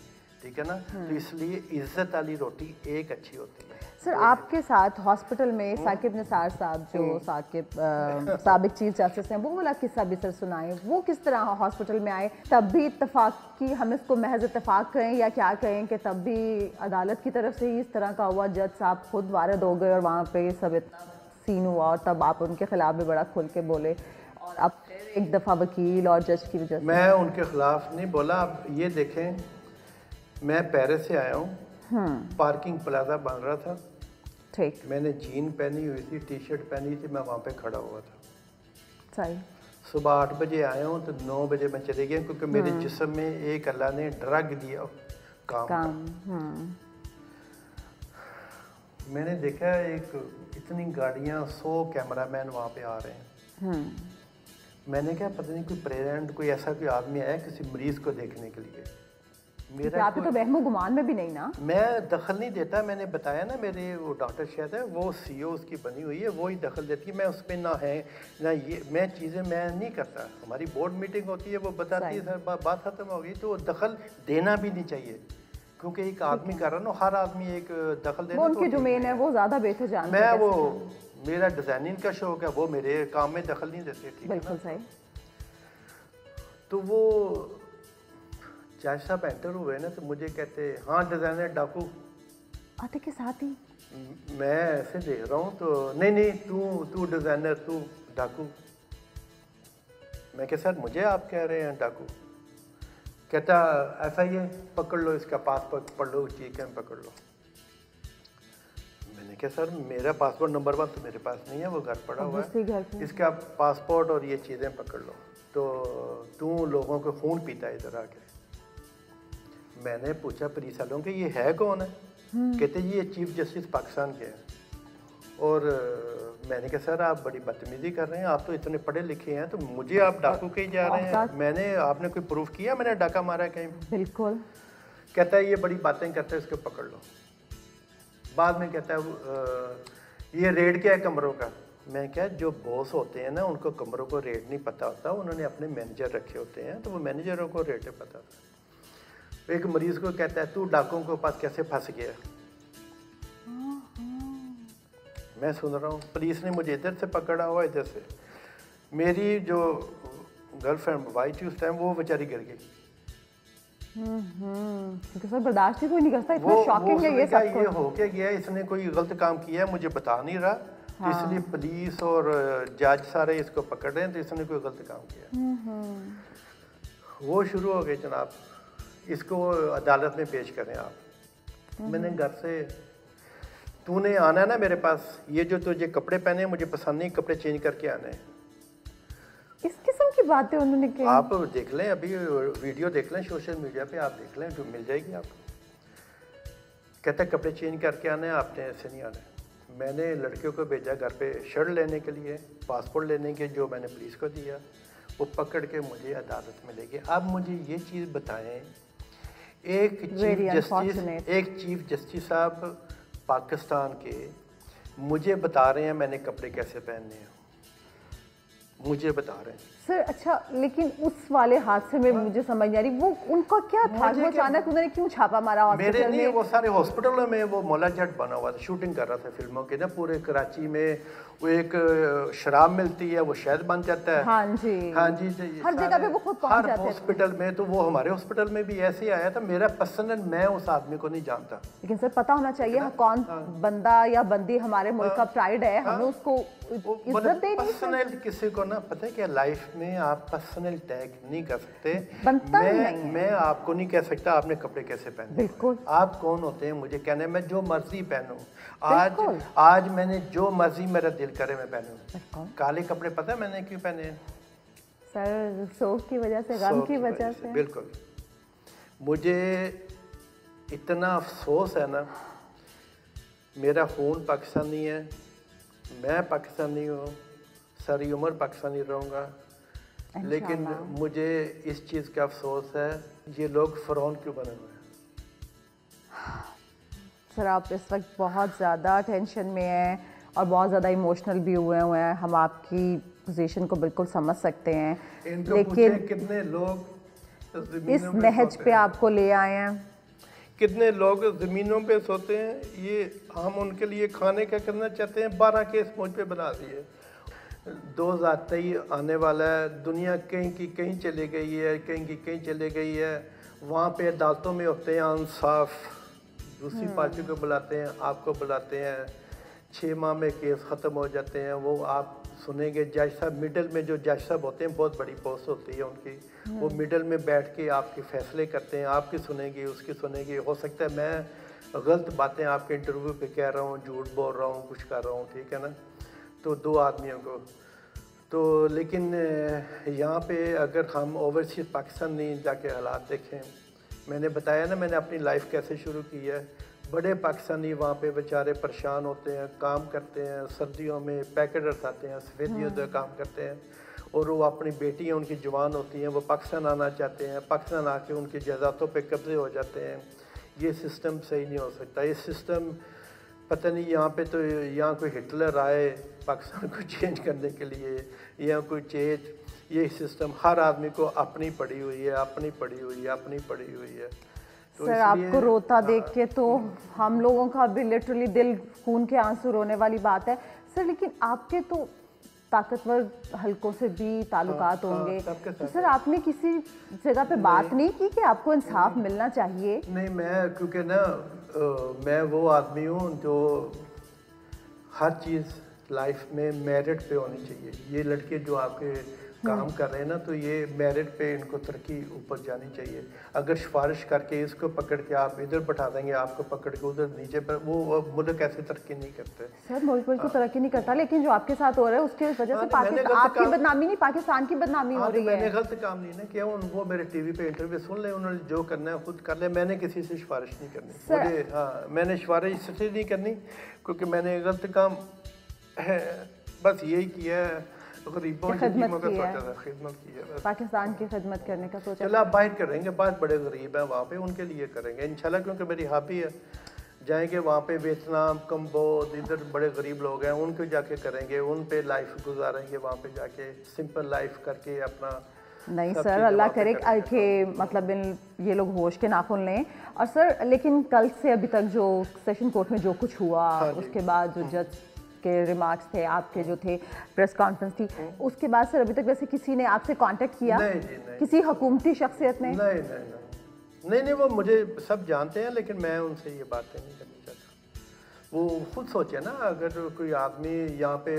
S2: ठीक है ना? तो इसलिए इज़्ज़त वाली रोटी एक अच्छी होती है।
S1: सर आपके साथ हॉस्पिटल में साकिब निसार साहब जो साकिब अ, साबिक चीफ जस्टिस हैं वो वाला किस्सा भी सर सुनाए? वो किस तरह हॉस्पिटल में आए? तब भी इतफाक की हम इसको महज इतफाक कहें या क्या कहें कि तब भी अदालत की तरफ़ से ही इस तरह का हुआ जज साहब खुद वारद हो गए और वहाँ पे सब इतना सीन हुआ और तब आप उनके खिलाफ भी बड़ा खुल के बोले। और अब फिर एक दफ़ा वकील और जज की वजह से।
S2: मैं उनके खिलाफ नहीं बोला। आप ये देखें मैं पेरिस से आया हूँ। पार्किंग प्लाजा बन रहा था।
S1: ठीक।
S2: मैंने जीन पहनी हुई थी टी शर्ट पहनी थी मैं वहाँ पे खड़ा हुआ था।
S1: सही।
S2: सुबह आठ बजे आया हूँ तो नौ बजे मैं चले गया क्योंकि मेरे जिस्म में एक अल्लाह ने ड्रग दिया काम का।
S1: काम हम्म।
S2: मैंने देखा एक इतनी गाड़ियाँ सौ कैमरामैन वहाँ पे आ रहे हैं।
S1: हम्म।
S2: मैंने क्या पता नहीं कोई प्रेजेंट कोई ऐसा कोई आदमी आया किसी मरीज़ को देखने के लिए?
S1: आप तो वहमो गुमान में भी नहीं ना।
S2: मैं दखल नहीं देता मैंने बताया ना मेरे वो डॉक्टर शायद है वो सीईओ उसकी बनी हुई है वो ही दखल देती है मैं उस पर ना है ना ये मैं चीज़ें मैं नहीं करता। हमारी बोर्ड मीटिंग होती है वो बताती है सर बा, बात खत्म हो गई। तो दखल देना भी नहीं चाहिए क्योंकि एक आदमी कर रहा ना हर आदमी एक दखल देना तो
S1: उनकी है। वो ज़्यादा बेहतर जानते
S2: मैं वो मेरा डिज़ाइनिंग का शौक है वो मेरे काम में दखल नहीं देते ठीक
S1: बिल्कुल सही।
S2: तो वो जज साहब एंटर हुए ना तो मुझे कहते हाँ डिज़ाइनर डाकू।
S1: आते के साथ ही?
S2: मैं ऐसे देख रहा हूँ तो नहीं नहीं तू तू डिज़ाइनर तू डाकू। मैं क्या सर मुझे आप कह रहे हैं डाकू। कहता ऐसा ही है पकड़ लो इसका पासपोर्ट पढ़ लो है पकड़ लो। मैंने कहा सर मेरा पासपोर्ट नंबर वन तो मेरे पास नहीं है वो घर पड़ा हुआ है।
S1: घर
S2: आप पासपोर्ट और ये चीज़ें पकड़ लो। तो तू लोगों को खून पीता है इधर आके। मैंने पूछा पुलिस वालों के ये है कौन है? कहते ये चीफ जस्टिस पाकिस्तान के हैं। और मैंने कहा सर आप बड़ी बदतमीजी कर रहे हैं आप तो इतने पढ़े लिखे हैं तो मुझे आप डाकू के ही जा रहे हैं। मैंने आपने कोई प्रूफ किया? मैंने डाका मारा कहीं?
S1: बिल्कुल।
S2: कहता है ये बड़ी बातें करते हैं इसको पकड़ लो। बाद में कहता है वो, ये रेड क्या है कमरों का? मैं क्या जो बॉस होते हैं ना उनको कमरों को रेट नहीं पता होता उन्होंने अपने मैनेजर रखे होते हैं तो वो मैनेजरों को रेट पता था एक मरीज़ को कहता है तू डाकुओं के पास कैसे फंस गया? मैं सुन रहा हूँ पुलिस ने मुझे इधर से पकड़ा हुआ इधर से। मेरी जो गर्लफ्रेंड वाइफ थी उस टाइम वो बेचारी गिर गई।
S1: क्योंकि सर बर्दाश्त ही कोई नहीं करता इतना शॉकिंग है ये सब
S2: ये हो के गया इसने कोई गलत काम किया है मुझे बता नहीं रहा। तो
S1: हाँ।
S2: इसलिए पुलिस और जज सारे इसको पकड़ रहे हैं तो इसने कोई गलत काम किया
S1: हम्म,
S2: वो शुरू हो गए जनाब। इसको अदालत में पेश करें आप। मैंने घर से तूने आना है ना मेरे पास? ये जो तुझे कपड़े पहने हैं मुझे पसंद नहीं कपड़े चेंज करके आने हैं।
S1: इस किस्म की बातें उन्होंने की
S2: आप देख लें अभी वीडियो देख लें सोशल मीडिया पे आप देख लें जो मिल जाएगी आपको। कहता है कपड़े चेंज करके आने हैं, आपने ऐसे नहीं आने। मैंने लड़कियों को भेजा घर पे शर्ट लेने के लिए पासपोर्ट लेने के जो मैंने पुलिस को दिया वो पकड़ के मुझे अदालत में ले गए। अब मुझे ये चीज़ बताएँ एक चीफ जस्टिस. एक चीफ जस्टिस साहब पाकिस्तान के मुझे बता रहे हैं मैंने कपड़े कैसे पहनने हैं। मुझे बता रहे हैं।
S1: सर अच्छा लेकिन उस वाले हादसे में मुझे समझ नहीं आ रही वो उनका क्या था? वो अचानक उन्होंने क्यों छापा मारा
S2: मेरे
S1: हॉस्पिटल
S2: नहीं वो सारे हॉस्पिटलों में वो मौला जट बना हुआ था शूटिंग कर रहा था फ़िल्मों की ना पूरे कराची में वो एक शराब मिलती है वो शहद बन जाता है।
S1: हाँ जी।
S2: हाँ जी जी,
S1: हर जगह पे वो खुद
S2: हर हॉस्पिटल में तो वो हमारे हॉस्पिटल में भी ऐसे ही आया था मेरा पर्सनल मैं उस आदमी को नहीं जानता।
S1: लेकिन सर पता होना चाहिए कौन बंदा या बंदी हमारे मुल्क का प्राइड है हमें उसको इज़्ज़त देनी
S2: पर्सनल किसी को ना पता है क्या लाइफ में आप पर्सनल टैग नहीं कर सकते।
S1: बनता
S2: मैं
S1: नहीं है।
S2: मैं आपको नहीं कह सकता आपने कपड़े कैसे पहने।
S1: बिल्कुल।
S2: आप कौन होते हैं? मुझे कहने मैं जो मर्ज़ी पहनूं। आज आज मैंने जो मर्ज़ी मेरा दिल करे मैं पहनूं। काले कपड़े पता है मैंने क्यों पहने
S1: सर सोख की वजह से गम की वजह से।
S2: बिल्कुल। मुझे इतना अफसोस है ना मेरा खून पाकिस्तानी है मैं पाकिस्तानी हूँ सारी उम्र पाकिस्तानी रहूँगा। लेकिन मुझे इस चीज़ का अफसोस है ये लोग फ़रौन क्यों बने हुए हैं?
S1: सर आप इस वक्त बहुत ज़्यादा टेंशन में हैं और बहुत ज़्यादा इमोशनल भी हुए हुए हैं। हम आपकी पोजीशन को बिल्कुल समझ सकते हैं। लेकिन
S2: कितने लोग
S1: इस नहज पे आपको ले आए हैं।
S2: कितने लोग ज़मीनों पे सोते हैं? ये हम उनके लिए खाने का करना चाहते हैं? बारह केस मुझ पे बना दिए। दो हज़ार तेईस आने वाला है। दुनिया कहीं की कहीं चली गई है कहीं की कहीं चली गई है। वहाँ पे अदालतों में होते हैं इंसाफ। दूसरी पार्टी को बुलाते हैं आपको बुलाते हैं। छः माह में केस ख़त्म हो जाते हैं। वो आप सुनेंगे जज साहब मिडल में जो जज साहब होते हैं बहुत बड़ी पोस्ट होती है उनकी। वो मिडल में बैठ के आपके फैसले करते हैं। आपकी सुनेंगे उसकी सुनेंगे। हो सकता है मैं गलत बातें आपके इंटरव्यू पे कह रहा हूँ झूठ बोल रहा हूँ कुछ कर रहा हूँ ठीक है ना? तो दो आदमियों को। तो लेकिन यहाँ पे अगर हम ओवरसीज पाकिस्तान नहीं जाके हालात देखें मैंने बताया ना मैंने अपनी लाइफ कैसे शुरू की है। बड़े पाकिस्तानी वहाँ पे बेचारे परेशान होते हैं काम करते हैं सर्दियों में पैकेटर्स आते हैं सफ़ेदियों से काम करते हैं और वो अपनी बेटियाँ उनकी जवान होती हैं वो पाकिस्तान आना चाहते हैं पाकिस्तान आके उनके जायदादों पे कब्जे हो जाते हैं। ये सिस्टम सही नहीं हो सकता। ये सिस्टम पता नहीं यहाँ पे तो यहाँ कोई हिटलर आए पाकिस्तान को चेंज करने के लिए या कोई चेंज ये सिस्टम हर आदमी को अपनी पड़ी हुई है अपनी पड़ी हुई है अपनी पड़ी हुई है। तो
S1: सर आपको रोता देख के तो हम लोगों का भी लिटरली दिल खून के आँसू रोने वाली बात है। सर लेकिन आपके तो ताकतवर हलकों से भी ताल्लुकात
S2: हाँ,
S1: होंगे। तो सर आपने किसी जगह पे बात नहीं। की कि आपको इंसाफ मिलना चाहिए?
S2: नहीं मैं क्योंकि ना मैं वो आदमी हूँ जो हर चीज़ लाइफ में मेरिट पे होनी चाहिए। ये लड़के जो आपके काम कर रहे हैं ना तो ये मेरिट पे इनको तरक्की ऊपर जानी चाहिए। अगर सिफारिश करके इसको पकड़ के आप इधर बैठा देंगे आपको पकड़ के उधर नीचे पर वो वो मुल्क ऐसे तरक्की नहीं करते।
S1: सर मुल्क बिल्कुल तरक्की नहीं करता लेकिन जो आपके साथ हो रहा है उसकी वजह से
S2: हाँ,
S1: पाकिस्तान आपकी बदनामी नहीं पाकिस्तान की बदनामी हो
S2: हाँ, तो
S1: रही
S2: मैंने गलत काम नहीं ना किया वो मेरे टीवी पे इंटरव्यू सुन ले उन्होंने जो करना है खुद कर ले मैंने किसी से सिफारिश नहीं करनी। हाँ मैंने सिफारिश इसलिए नहीं करनी क्योंकि मैंने गलत काम है <laughs> बस यही किया है। गरीबों
S1: की खिदमत
S2: की
S1: है।
S2: खिदमत की है
S1: पाकिस्तान की खिदमत करने का सोचा
S2: चलो आप बाहर करेंगे बड़े गरीब हैं वहाँ पे उनके लिए करेंगे। इंशाल्लाह क्योंकि मेरी हॉबी है। जाएँगे वहाँ पे वियतनाम कम्बोज इधर बड़े गरीब लोग हैं उनको जाके करेंगे उन पे लाइफ गुजारेंगे वहाँ पे जाके। सिंपल लाइफ करके अपना
S1: नहीं सर अल्लाह करे। कि मतलब इन ये लोग होश के नाखुन लें। और सर लेकिन कल से अभी तक जो सेशन कोर्ट में जो कुछ हुआ
S2: हाँ
S1: उसके बाद जो जज के रिमार्क्स थे आपके जो थे प्रेस कॉन्फ्रेंस थी। उसके बाद सर अभी तक वैसे किसी ने आपसे कांटेक्ट किया?
S2: नहीं नहीं, नहीं।
S1: किसी हुकूमती शख्सियत ने?
S2: नहीं नहीं नहीं। नहीं नहीं वो मुझे सब जानते हैं लेकिन मैं उनसे ये बातें नहीं वो खुद सोचे ना अगर कोई आदमी यहाँ पे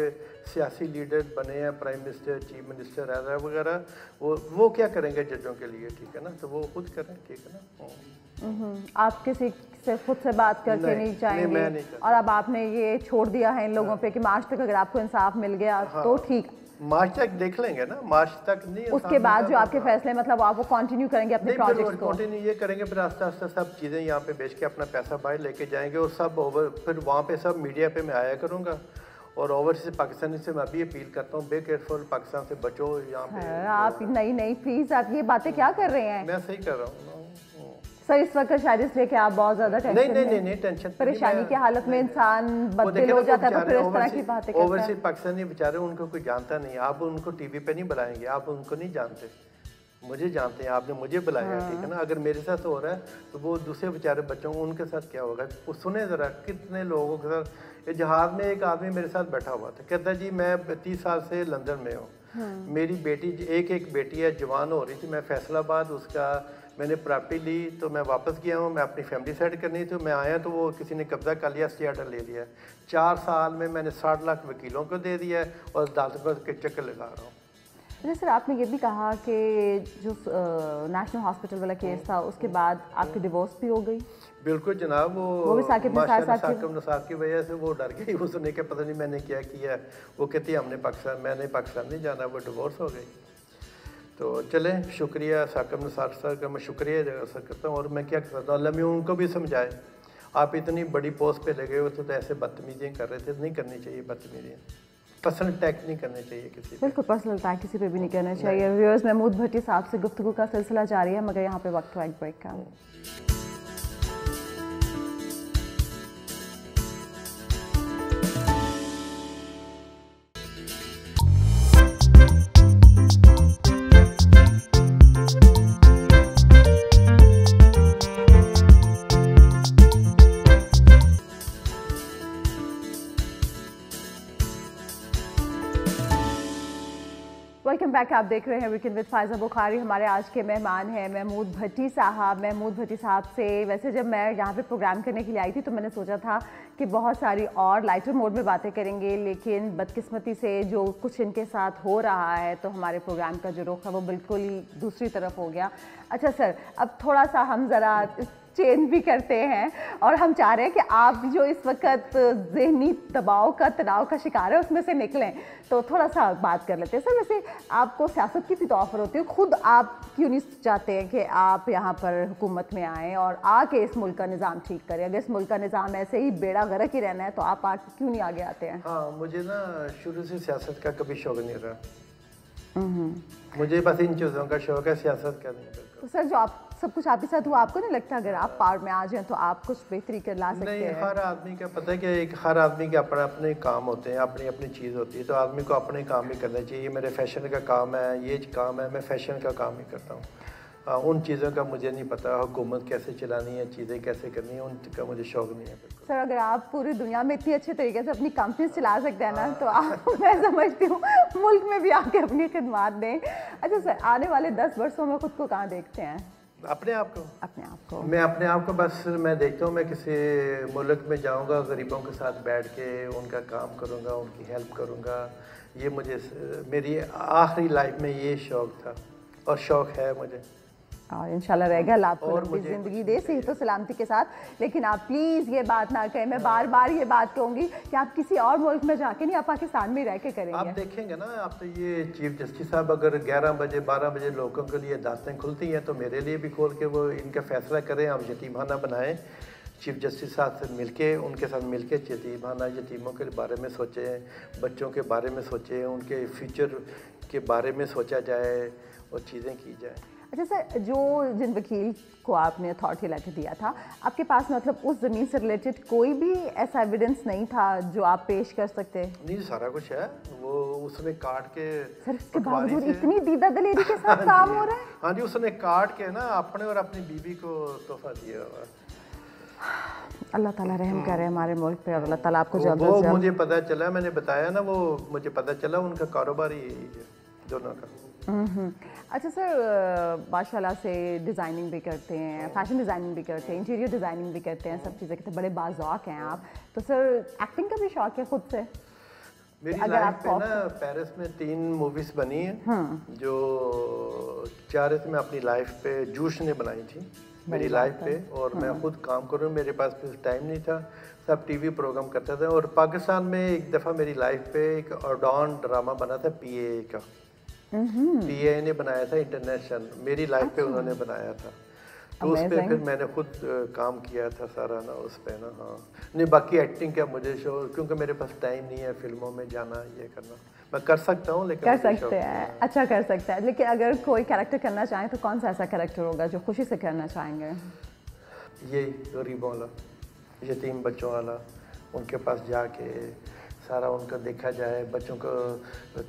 S2: सियासी लीडर बने हैं प्राइम मिनिस्टर चीफ मिनिस्टर वगैरह वगैरह वो वो क्या करेंगे जजों के लिए ठीक है ना? तो वो खुद करें ठीक है ना? हम्म।
S1: हम्म, आप किसी से खुद से बात करके
S2: नहीं,
S1: नहीं
S2: नहीं,
S1: चाहेंगे
S2: मैं नहीं
S1: और अब आपने ये छोड़ दिया है इन लोगों पे कि मार्च तक अगर आपको इंसाफ मिल गया हाँ। तो ठीक।
S2: मार्च तक देख लेंगे ना मार्च तक नहीं
S1: उसके बाद जो आपके फैसले मतलब आप वो कंटिन्यू करेंगे अपने प्रोजेक्ट को।
S2: कंटिन्यू ये करेंगे फिर आस्ते आस्ते सब चीज़ें यहाँ पे बेच के अपना पैसा बाहर लेके जाएँगे और सब ओवर फिर वहाँ पे सब मीडिया पे मैं आया करूँगा। और ओवरसीज पाकिस्तानी से मैं अभी अपील करता हूँ बे केयरफुल पाकिस्तान से बचो यहाँ पे।
S1: आप नहीं नहीं प्लीज़ आप ये बातें क्या कर रहे हैं?
S2: मैं सही कर रहा हूँ।
S1: सर इस वक्त शायद इसलिए कि आप बहुत ज़्यादा टेंशन
S2: नहीं नहीं नहीं नहीं टेंशन
S1: परेशानी की हालत में इंसान बददिल हो जाता है तो फिर इस तरह की बातें करता है।
S2: ओवरसीज पाकिस्तानी बेचारे उनको कोई जानता नहीं आप उनको टीवी पे नहीं बुलाएँगे आप उनको नहीं जानते। मुझे जानते हैं आपने मुझे बुलाया ठीक है ना? अगर मेरे साथ हो रहा है तो वो दूसरे बेचारे बच्चों को उनके साथ क्या होगा? वो सुने ज़रा कितने लोगों के साथ ये जहाज़ में एक आदमी मेरे साथ बैठा हुआ था। कहता जी मैं तीस साल से लंदन में हूँ। मेरी बेटी एक एक बेटी है जवान हो रही थी। मैं फैसलाबाद उसका मैंने प्रॉपर्टी ली तो मैं वापस गया हूँ मैं अपनी फैमिली सेट करनी थी मैं आया तो वो किसी ने कब्जा कर लिया स्टे ऑर्डर ले लिया। चार साल में मैंने साठ लाख वकीलों को दे दिया है और अदालतों के चक्कर लगा रहा हूँ।
S1: अच्छा सर आपने ये भी कहा कि जो नेशनल हॉस्पिटल वाला केस था उसके बाद आपकी डिवोर्स भी हो गई?
S2: बिल्कुल जनाब वो,
S1: वो भी साकिब नसार
S2: की वजह से वो डर गई उसने क्या पता नहीं मैंने क्या किया। वो कहती हमने पाकिस्तान मैंने पाकिस्तान नहीं जाना वो डिवोर्स हो गई। तो चले शुक्रिया साकम नसार सर का मैं शुक्रिया सर करता हूँ। और मैं क्या करता हूँ अल्लाह में उनको भी समझाए। आप इतनी बड़ी पोस्ट पे लगे हुए थे तो ऐसे बदतमीजियाँ कर रहे थे नहीं करनी चाहिए बदतमीजियाँ। पर्सनल अटैक नहीं करने चाहिए किसी
S1: बिल्कुल पर्सनल अटैक किसी पे भी नहीं करना चाहिए। व्यूअर्स महमूद भट्टी साहब से गुफ्तु का सिलसिला जारी है मगर यहाँ पे वक्त हुआ एक ब्रेक का। बैक आप देख रहे हैं वीकेंड विद फायजा बुखारी हमारे आज के मेहमान हैं महमूद भट्टी साहब। महमूद भट्टी साहब से वैसे जब मैं यहाँ पे प्रोग्राम करने के लिए आई थी तो मैंने सोचा था कि बहुत सारी और लाइटर मोड में बातें करेंगे, लेकिन बदकिस्मती से जो कुछ इनके साथ हो रहा है तो हमारे प्रोग्राम का जो रुख है वो बिल्कुल ही दूसरी तरफ़ हो गया। अच्छा सर, अब थोड़ा सा हम ज़रा चेंज भी करते हैं। और हम चाह रहे हैं कि आप जो इस वक्त जहनी दबाव का तनाव का शिकार है उसमें से निकलें। तो थोड़ा सा बात कर लेते हैं। सर वैसे आपको सियासत की भी तो ऑफ़र होती है। खुद आप क्यों नहीं चाहते हैं कि आप यहाँ पर हुकूमत में आएँ और आके इस मुल्क का निज़ाम ठीक करें? अगर इस मुल्क का निज़ाम ऐसे ही बेड़ा गर्क ही रहना है तो आप आके क्यों नहीं आगे आते हैं?
S2: हाँ मुझे ना शुरू से सियासत का कभी शौक नहीं रहा। मुझे बस इन चीज़ों का शौक है सियासत करने का नहीं
S1: तो सर जो आप सब कुछ आपके साथ हुआ आपको नहीं लगता अगर आप पार में आ जाएँ तो आप कुछ बेहतरी कर ला सकते
S2: नहीं हर आदमी का पता है कि एक हर आदमी के अपने अपने काम होते हैं अपनी अपनी चीज़ होती है तो आदमी को अपने काम ही करना चाहिए ये मेरे फ़ैशन का काम है ये काम है मैं फ़ैशन का काम ही करता हूँ। उन चीज़ों का मुझे नहीं पता हुकूमत कैसे चलानी है चीज़ें कैसे करनी है उनका मुझे शौक नहीं है
S1: सर अगर आप पूरी दुनिया में इतनी अच्छे तरीके से अपनी कंपनी चला सकते हैं ना तो आप <laughs> मैं समझती हूँ मुल्क में भी आके अपनी खदमात दें। अच्छा सर आने वाले दस वर्षों में खुद को कहाँ देखते हैं?
S2: अपने आप को।
S1: अपने आप को।
S2: मैं अपने आप को बस मैं देखता हूँ मैं किसी मुल्क में जाऊँगा गरीबों के साथ बैठ के उनका काम करूँगा उनकी हेल्प करूँगा। ये मुझे मेरी आखिरी लाइफ में ये शौक़ था और शौक़ है मुझे।
S1: और इंशाल्लाह रहेगा। अल्लाह आपको ज़िंदगी दे सही तो सलामती के साथ। लेकिन आप प्लीज़ ये बात ना कहें मैं बार बार ये बात कहूँगी कि आप किसी और मुल्क में जाके नहीं आप पाकिस्तान में रह के करेंगे।
S2: आप देखेंगे ना आप तो ये चीफ जस्टिस साहब अगर 11 बजे 12 बजे लोगों के लिए अदालतें खुलती हैं तो मेरे लिए भी खोल के वो इनका फैसला करें। आप यतीमाना बनाएँ चीफ जस्टिस साहब से मिलके उनके साथ मिलके यतीमाना यतीमों के बारे में सोचें बच्चों के बारे में सोचें उनके फ्यूचर के बारे में सोचा जाए और चीज़ें की जाए।
S1: अच्छा सर जो जिन वकील को आपने अथॉरिटी लेटर दिया था आपके पास मतलब उस ज़मीन से रिलेटेड कोई भी ऐसा एविडेंस नहीं था जो आप पेश कर सकते?
S2: नहीं सारा कुछ है। वो उसने काट के
S1: सर इसके बावजूद इतनी दीदा दलेरी के साथ <laughs> हाँ काम हो रहा है?
S2: हाँ जी उसने काट के ना अपने और अपनी बीबी को तोहफा दिया हुआ।
S1: अल्लाह ताला रहम करे हमारे मुल्क पे और अल्लाह ताला आपको जल्द
S2: वो मुझे पता चला मैंने बताया ना वो मुझे पता चला उनका कारोबार ही दोनों का।
S1: अच्छा सर माशाल्लाह से डिज़ाइनिंग भी करते हैं फ़ैशन डिज़ाइनिंग भी करते हैं इंटीरियर डिज़ाइनिंग भी करते हैं सब चीज़ें करते हैं बड़े बाजौक हैं आप। तो सर एक्टिंग का भी शौक है खुद से?
S2: मेरी अगर लाइफ पे ना पेरिस में तीन मूवीज़ बनी हैं हाँ। जो चार से मैं अपनी लाइफ पे जूश ने बनाई थी मेरी लाइफ पे और हाँ। मैं खुद काम कर रहा हूँ मेरे पास फिर टाइम नहीं था सब टीवी प्रोग्राम करते थे और पाकिस्तान में एक दफ़ा मेरी लाइफ पे एक ऑडॉन ड्रामा बना था पीए का। पीए ने बनाया था इंटरनेशनल मेरी लाइफ पे। उन्होंने बनाया था। तो उस पर फिर मैंने खुद काम किया था सारा ना उस पर ना हाँ। नहीं बाकी एक्टिंग क्या मुझे शो क्योंकि मेरे पास टाइम नहीं है फ़िल्मों में जाना ये करना। मैं कर सकता हूँ लेकिन
S1: कर सकते हैं। अच्छा कर सकते हैं। लेकिन अगर कोई कैरेक्टर करना चाहें तो कौन सा ऐसा कैरेक्टर होगा जो खुशी से करना चाहेंगे?
S2: ये गरीबों वाला यतीम बच्चों वाला उनके पास जाके सारा उनका देखा जाए बच्चों को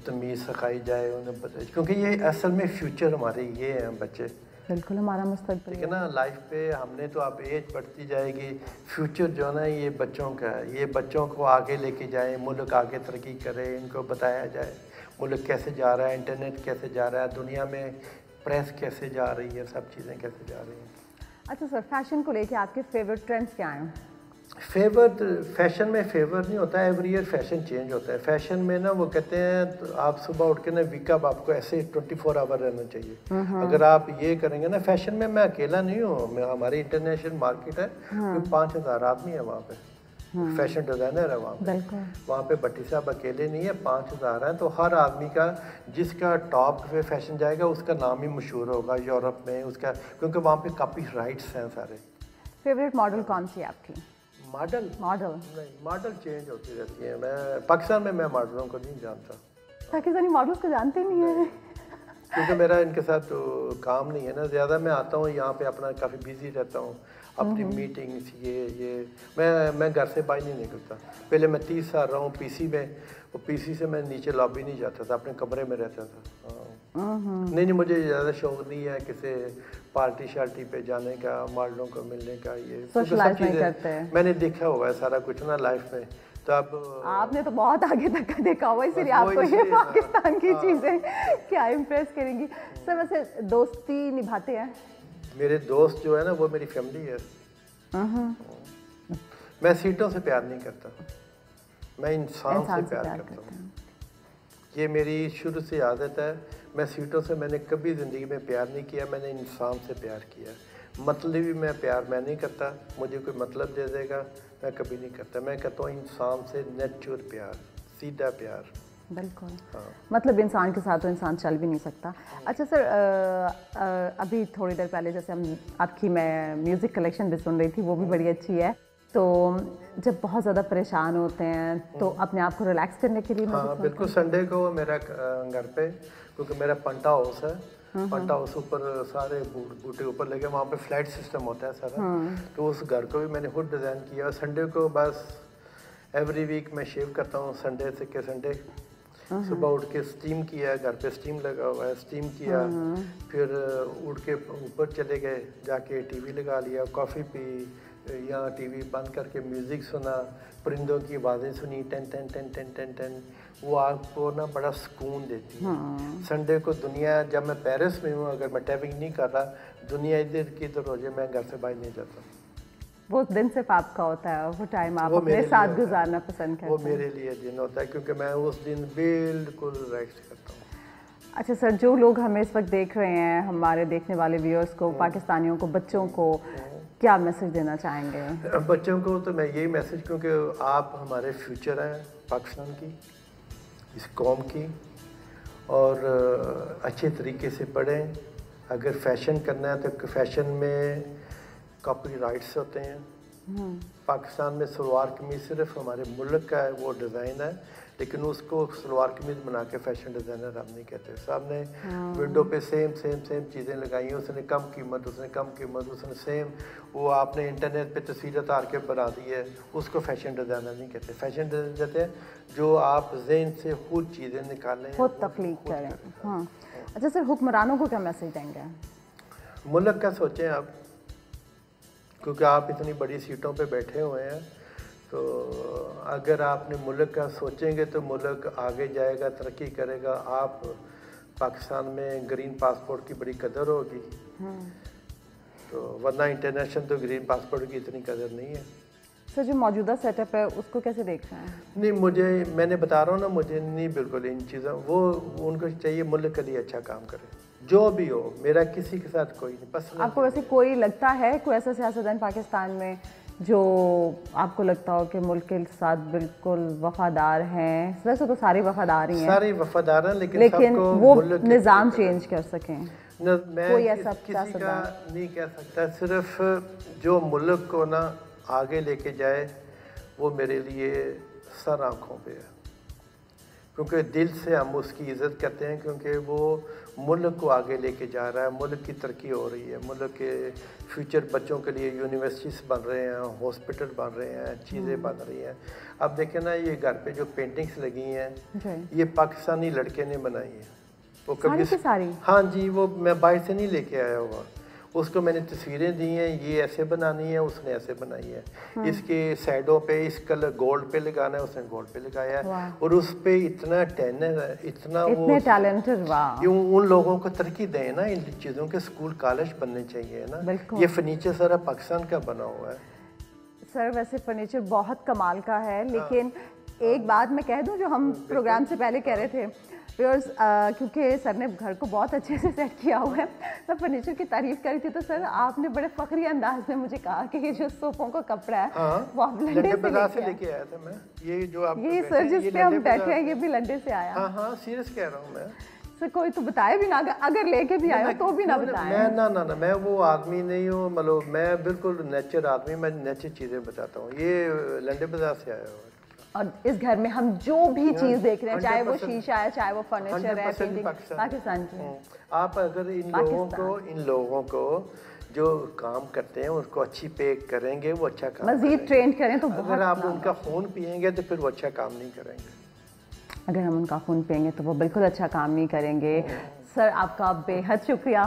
S2: तमीज़ सिखाई जाए उन्हें क्योंकि ये असल में फ्यूचर हमारे ये हैं बच्चे।
S1: बिल्कुल हमारा मुस्तकबिल
S2: ठीक है ना? लाइफ पे हमने तो आप एज बढ़ती जाएगी। फ्यूचर जो है ना ये बच्चों का है। ये बच्चों को आगे लेके जाए मुल्क आगे तरक्की करे इनको बताया जाए। मुल्क कैसे जा रहा है इंटरनेट कैसे जा रहा है दुनिया में प्रेस कैसे जा रही है सब चीज़ें कैसे जा रही हैं।
S1: अच्छा सर फ़ैशन को लेके आपके फेवरेट ट्रेंड्स क्या हैं?
S2: फेवर फ़ैशन में फेवर नहीं होता एवरी ईयर फ़ैशन चेंज होता है। फ़ैशन में ना वो कहते हैं तो आप सुबह उठ के ना वीकअप आपको ऐसे ट्वेंटी फोर आवर रहना चाहिए। अगर आप ये करेंगे ना फ़ैशन में मैं अकेला नहीं हूँ मैं हमारी इंटरनेशनल मार्केट है तो पाँच हज़ार आदमी है वहाँ पे। फ़ैशन डिज़ाइनर है वहाँ पे। वहाँ पे भट्टी साहब अकेले नहीं है पाँच हज़ार हैं तो हर आदमी का जिसका टॉप पे फ़ैशन जाएगा उसका नाम ही मशहूर होगा यूरोप में उसका क्योंकि वहाँ पे काफ़ी राइट्स हैं सारे।
S1: फेवरेट मॉडल कौन सी है आपकी?
S2: मॉडल?
S1: मॉडल।
S2: नहीं मॉडल चेंज होती रहती है। मैं पाकिस्तान में मैं मॉडलों को नहीं जानता।
S1: पाकिस्तानी मॉडल्स को जानते नहीं है।
S2: क्योंकि मेरा इनके साथ तो काम नहीं है ना। ज़्यादा मैं आता हूँ यहाँ पे अपना काफ़ी बिज़ी रहता हूँ। अपनी मीटिंग्स ये ये। मैं मैं घर से बाहर नहीं निकलता। पहले मैं तीस साल रहा हूँ पीसी में। वो पीसी से मैं नीचे लॉबी नहीं जाता था अपने कमरे में रहता था। हाँ। नहीं नहीं मुझे ज़्यादा शौक नहीं है किसी पार्टी शार्टी पे जाने का मॉडलों को मिलने का ये सब
S1: नहीं
S2: चीज़ें
S1: करते। हैं।
S2: मैंने देखा हुआ है सारा कुछ ना लाइफ में। तो अब
S1: आपने तो बहुत आगे तक का देखा हुआ इसीलिए आपको ये पाकिस्तान की
S2: हाँ।
S1: चीज़ें क्या इम्प्रेस करेंगी। सर वैसे दोस्ती निभाते हैं?
S2: मेरे दोस्त जो है ना वो मेरी फैमिली है। मैं सीटों से प्यार नहीं करता। मैं इंसान से प्यार करता हूँ। ये मेरी शुरू से आदत है। मैं सीटों से मैंने कभी ज़िंदगी में प्यार नहीं किया मैंने इंसान से प्यार किया। मतलबी मैं प्यार मैं नहीं करता मुझे कोई मतलब दे देगा मैं कभी नहीं करता। मैं कहता हूँ इंसान से नेचुर प्यार सीधा प्यार।
S1: बिल्कुल।
S2: हाँ।
S1: मतलब इंसान के साथ तो इंसान चल भी नहीं सकता। अच्छा सर अ, अ, अभी थोड़ी देर पहले जैसे हम आपकी मैं म्यूज़िक कलेक्शन भी सुन रही थी वो भी बड़ी अच्छी है। तो जब बहुत ज़्यादा परेशान होते हैं तो अपने आप को रिलैक्स करने के लिए
S2: हाँ बिल्कुल संडे को मेरा घर पे क्योंकि मेरा पंटा हाउस है पंटा हाउस ऊपर सारे बूटे ऊपर लगे वहाँ पे फ्लैट सिस्टम होता है सारा। तो उस घर को भी मैंने खुद डिज़ाइन किया संडे को बस एवरी वीक मैं शेव करता हूँ संडे से के संडे। सुबह उठ के स्टीम किया घर पे स्टीम लगा हुआ है स्टीम किया। फिर उठ के ऊपर चले गए जाके टीवी लगा लिया कॉफ़ी पी यहाँ टीवी बंद करके म्यूज़िक सुना परिंदों की आवाज़ें सुनी ten ten ten ten ten ten वो आपको ना बड़ा सुकून देती है। संडे को दुनिया जब मैं पेरिस में हूँ अगर मैं टैपिंग नहीं कर रहा दुनिया इधर की इधर हो जाए मैं घर से बाहर नहीं जाता।
S1: वो दिन सिर्फ़ आपका होता है वो टाइम आप
S2: वो
S1: अपने साथ गुजारना पसंद करते हैं।
S2: वो मेरे लिए दिन होता है क्योंकि मैं उस दिन बिल्कुल रेस्ट करता हूँ।
S1: अच्छा सर जो लोग हमें इस वक्त देख रहे हैं हमारे देखने वाले व्यूअर्स को
S2: हाँ।
S1: पाकिस्तानियों को बच्चों को क्या मैसेज देना चाहेंगे?
S2: बच्चों को तो मैं यही मैसेज क्योंकि आप हमारे फ्यूचर हैं पाकिस्तान की। इस कौम की और अच्छे तरीके से पढ़ें। अगर फ़ैशन करना है तो फ़ैशन में कॉपी राइट्स होते हैं। पाकिस्तान में सलवार कमीज सिर्फ़ हमारे मुल्क का है वो डिज़ाइन है। लेकिन उसको सलवार कमीज बना के फ़ैशन डिज़ाइनर हम नहीं कहते। सामने विंडो पे सेम सेम सेम चीज़ें लगाई हैं उसने कम कीमत उसने कम कीमत उसने सेम वो आपने इंटरनेट पे तस्वीर उतार के बना दी है उसको फ़ैशन डिज़ाइनर नहीं कहते। फ़ैशन डिज़ाइनर कहते हैं जो आप जहन से खुद चीज़ें निकालें
S1: खुद तख्लीक करें। हाँ। अच्छा सर हुक्मरानों को क्या मैसेज देंगे?
S2: मुल्क का सोचें आप क्योंकि आप इतनी बड़ी सीटों पर बैठे हुए हैं तो अगर आपने मुल्क का सोचेंगे तो मुल्क आगे जाएगा तरक्की करेगा। आप पाकिस्तान में ग्रीन पासपोर्ट की बड़ी कदर होगी। तो वरना इंटरनेशनल तो ग्रीन पासपोर्ट की इतनी कदर नहीं है।
S1: सर जो मौजूदा सेटअप है उसको कैसे देख रहे हैं?
S2: नहीं मुझे मैंने बता रहा हूँ ना मुझे नहीं बिल्कुल इन चीज़ों वो उनको चाहिए मुल्क के लिए अच्छा काम करें। जो भी हो मेरा किसी के साथ कोई नहीं बस
S1: आपको वैसे कोई लगता है कोई ऐसा सियासतदान पाकिस्तान में जो आपको लगता हो कि मुल्क के साथ बिल्कुल वफादार हैं? वैसे तो सारे वफादार ही हैं।
S2: सारे वफादार हैं लेकिन,
S1: लेकिन वो निज़ाम चेंज कर सकें।
S2: मैं
S1: कोई ऐसा
S2: किसी का? नहीं कह सकता। सिर्फ़ जो मुल्क को ना आगे लेके जाए वो मेरे लिए सर आँखों पे है। क्योंकि दिल से हम उसकी इज़्ज़त करते हैं क्योंकि वो मुल्क को आगे लेके जा रहा है मुल्क की तरक्की हो रही है मुल्क के फ्यूचर बच्चों के लिए यूनिवर्सिटीज़ बन रहे हैं हॉस्पिटल बन रहे हैं चीज़ें
S1: हम्म।
S2: बन रही हैं अब देखें ना ये घर पे जो पेंटिंग्स लगी हैं ये पाकिस्तानी लड़के ने बनाई है वो
S1: कभी सारी?
S2: हाँ जी वो मैं बाहर से नहीं लेके आया हुआ उसको मैंने तस्वीरें दी हैं ये ऐसे बनानी है उसने ऐसे बनाई है।
S1: हाँ।
S2: इसके साइडों पे इस कलर गोल्ड पे लगाना है उसने गोल्ड पे लगाया है। और उस पर इतना टैनर है इतना वो
S1: टैलेंटेड वाह।
S2: उन उन लोगों को तरक्की दें ना इन चीज़ों के स्कूल कॉलेज बनने चाहिए ना। ये फर्नीचर सारा पाकिस्तान का बना हुआ है।
S1: सर वैसे फर्नीचर बहुत कमाल का है
S2: हाँ।
S1: लेकिन एक बात मैं कह दूँ जो हम प्रोग्राम से पहले कह रहे थे। व्यूअर्स क्योंकि सर ने घर को बहुत अच्छे से सेट किया हुआ है। मैं फर्नीचर की तारीफ़ करी थी तो सर आपने बड़े फखरी अंदाज में मुझे कहा कि ये जो सोफों का कपड़ा है
S2: हाँ
S1: वो आप लंडे से लेके
S2: आया था मैं। ये जो आप
S1: ये सर जिस पे हम बैठे हैं ये भी लंडे से आया।
S2: हाँ हाँ सीरियस कह रहा हूँ मैं।
S1: सर कोई तो बताए भी ना अगर लेके भी हो तो भी ना बताए।
S2: मैं ना ना ना मैं वो आदमी नहीं हूँ मतलब मैं बिल्कुल नेचर आदमी मैं नेचर चीज़ें बताता हूँ। ये लंडे बाज़ार से आया है।
S1: और इस घर में हम जो भी चीज़ देख रहे हैं चाहे वो शीशा है चाहे वो फर्नीचर है
S2: पाकिस्तान।
S1: की।
S2: हम्म। आप अगर इन लोगों को इन लोगों को जो काम करते हैं उसको अच्छी पे करेंगे वो अच्छा काम
S1: मजीद ट्रेन करें तो
S2: अगर आप उनका खून पियेंगे तो फिर वो अच्छा काम नहीं करेंगे।
S1: अगर हम उनका खून पियेंगे तो वो बिल्कुल अच्छा काम नहीं करेंगे। सर आपका बेहद शुक्रिया।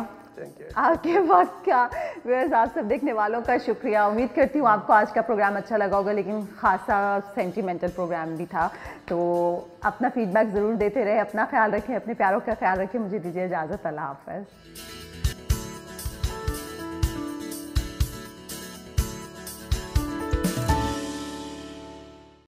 S1: आपके वक्त का व्यूअर्स आप सब देखने वालों का शुक्रिया। उम्मीद करती हूँ आपको आज का प्रोग्राम अच्छा लगा होगा, लेकिन खासा सेंटिमेंटल प्रोग्राम भी था। तो अपना फीडबैक ज़रूर देते रहे, अपना ख्याल रखें, अपने प्यारों का ख्याल रखें। मुझे दीजिए इजाज़त, अल्लाह हाफ़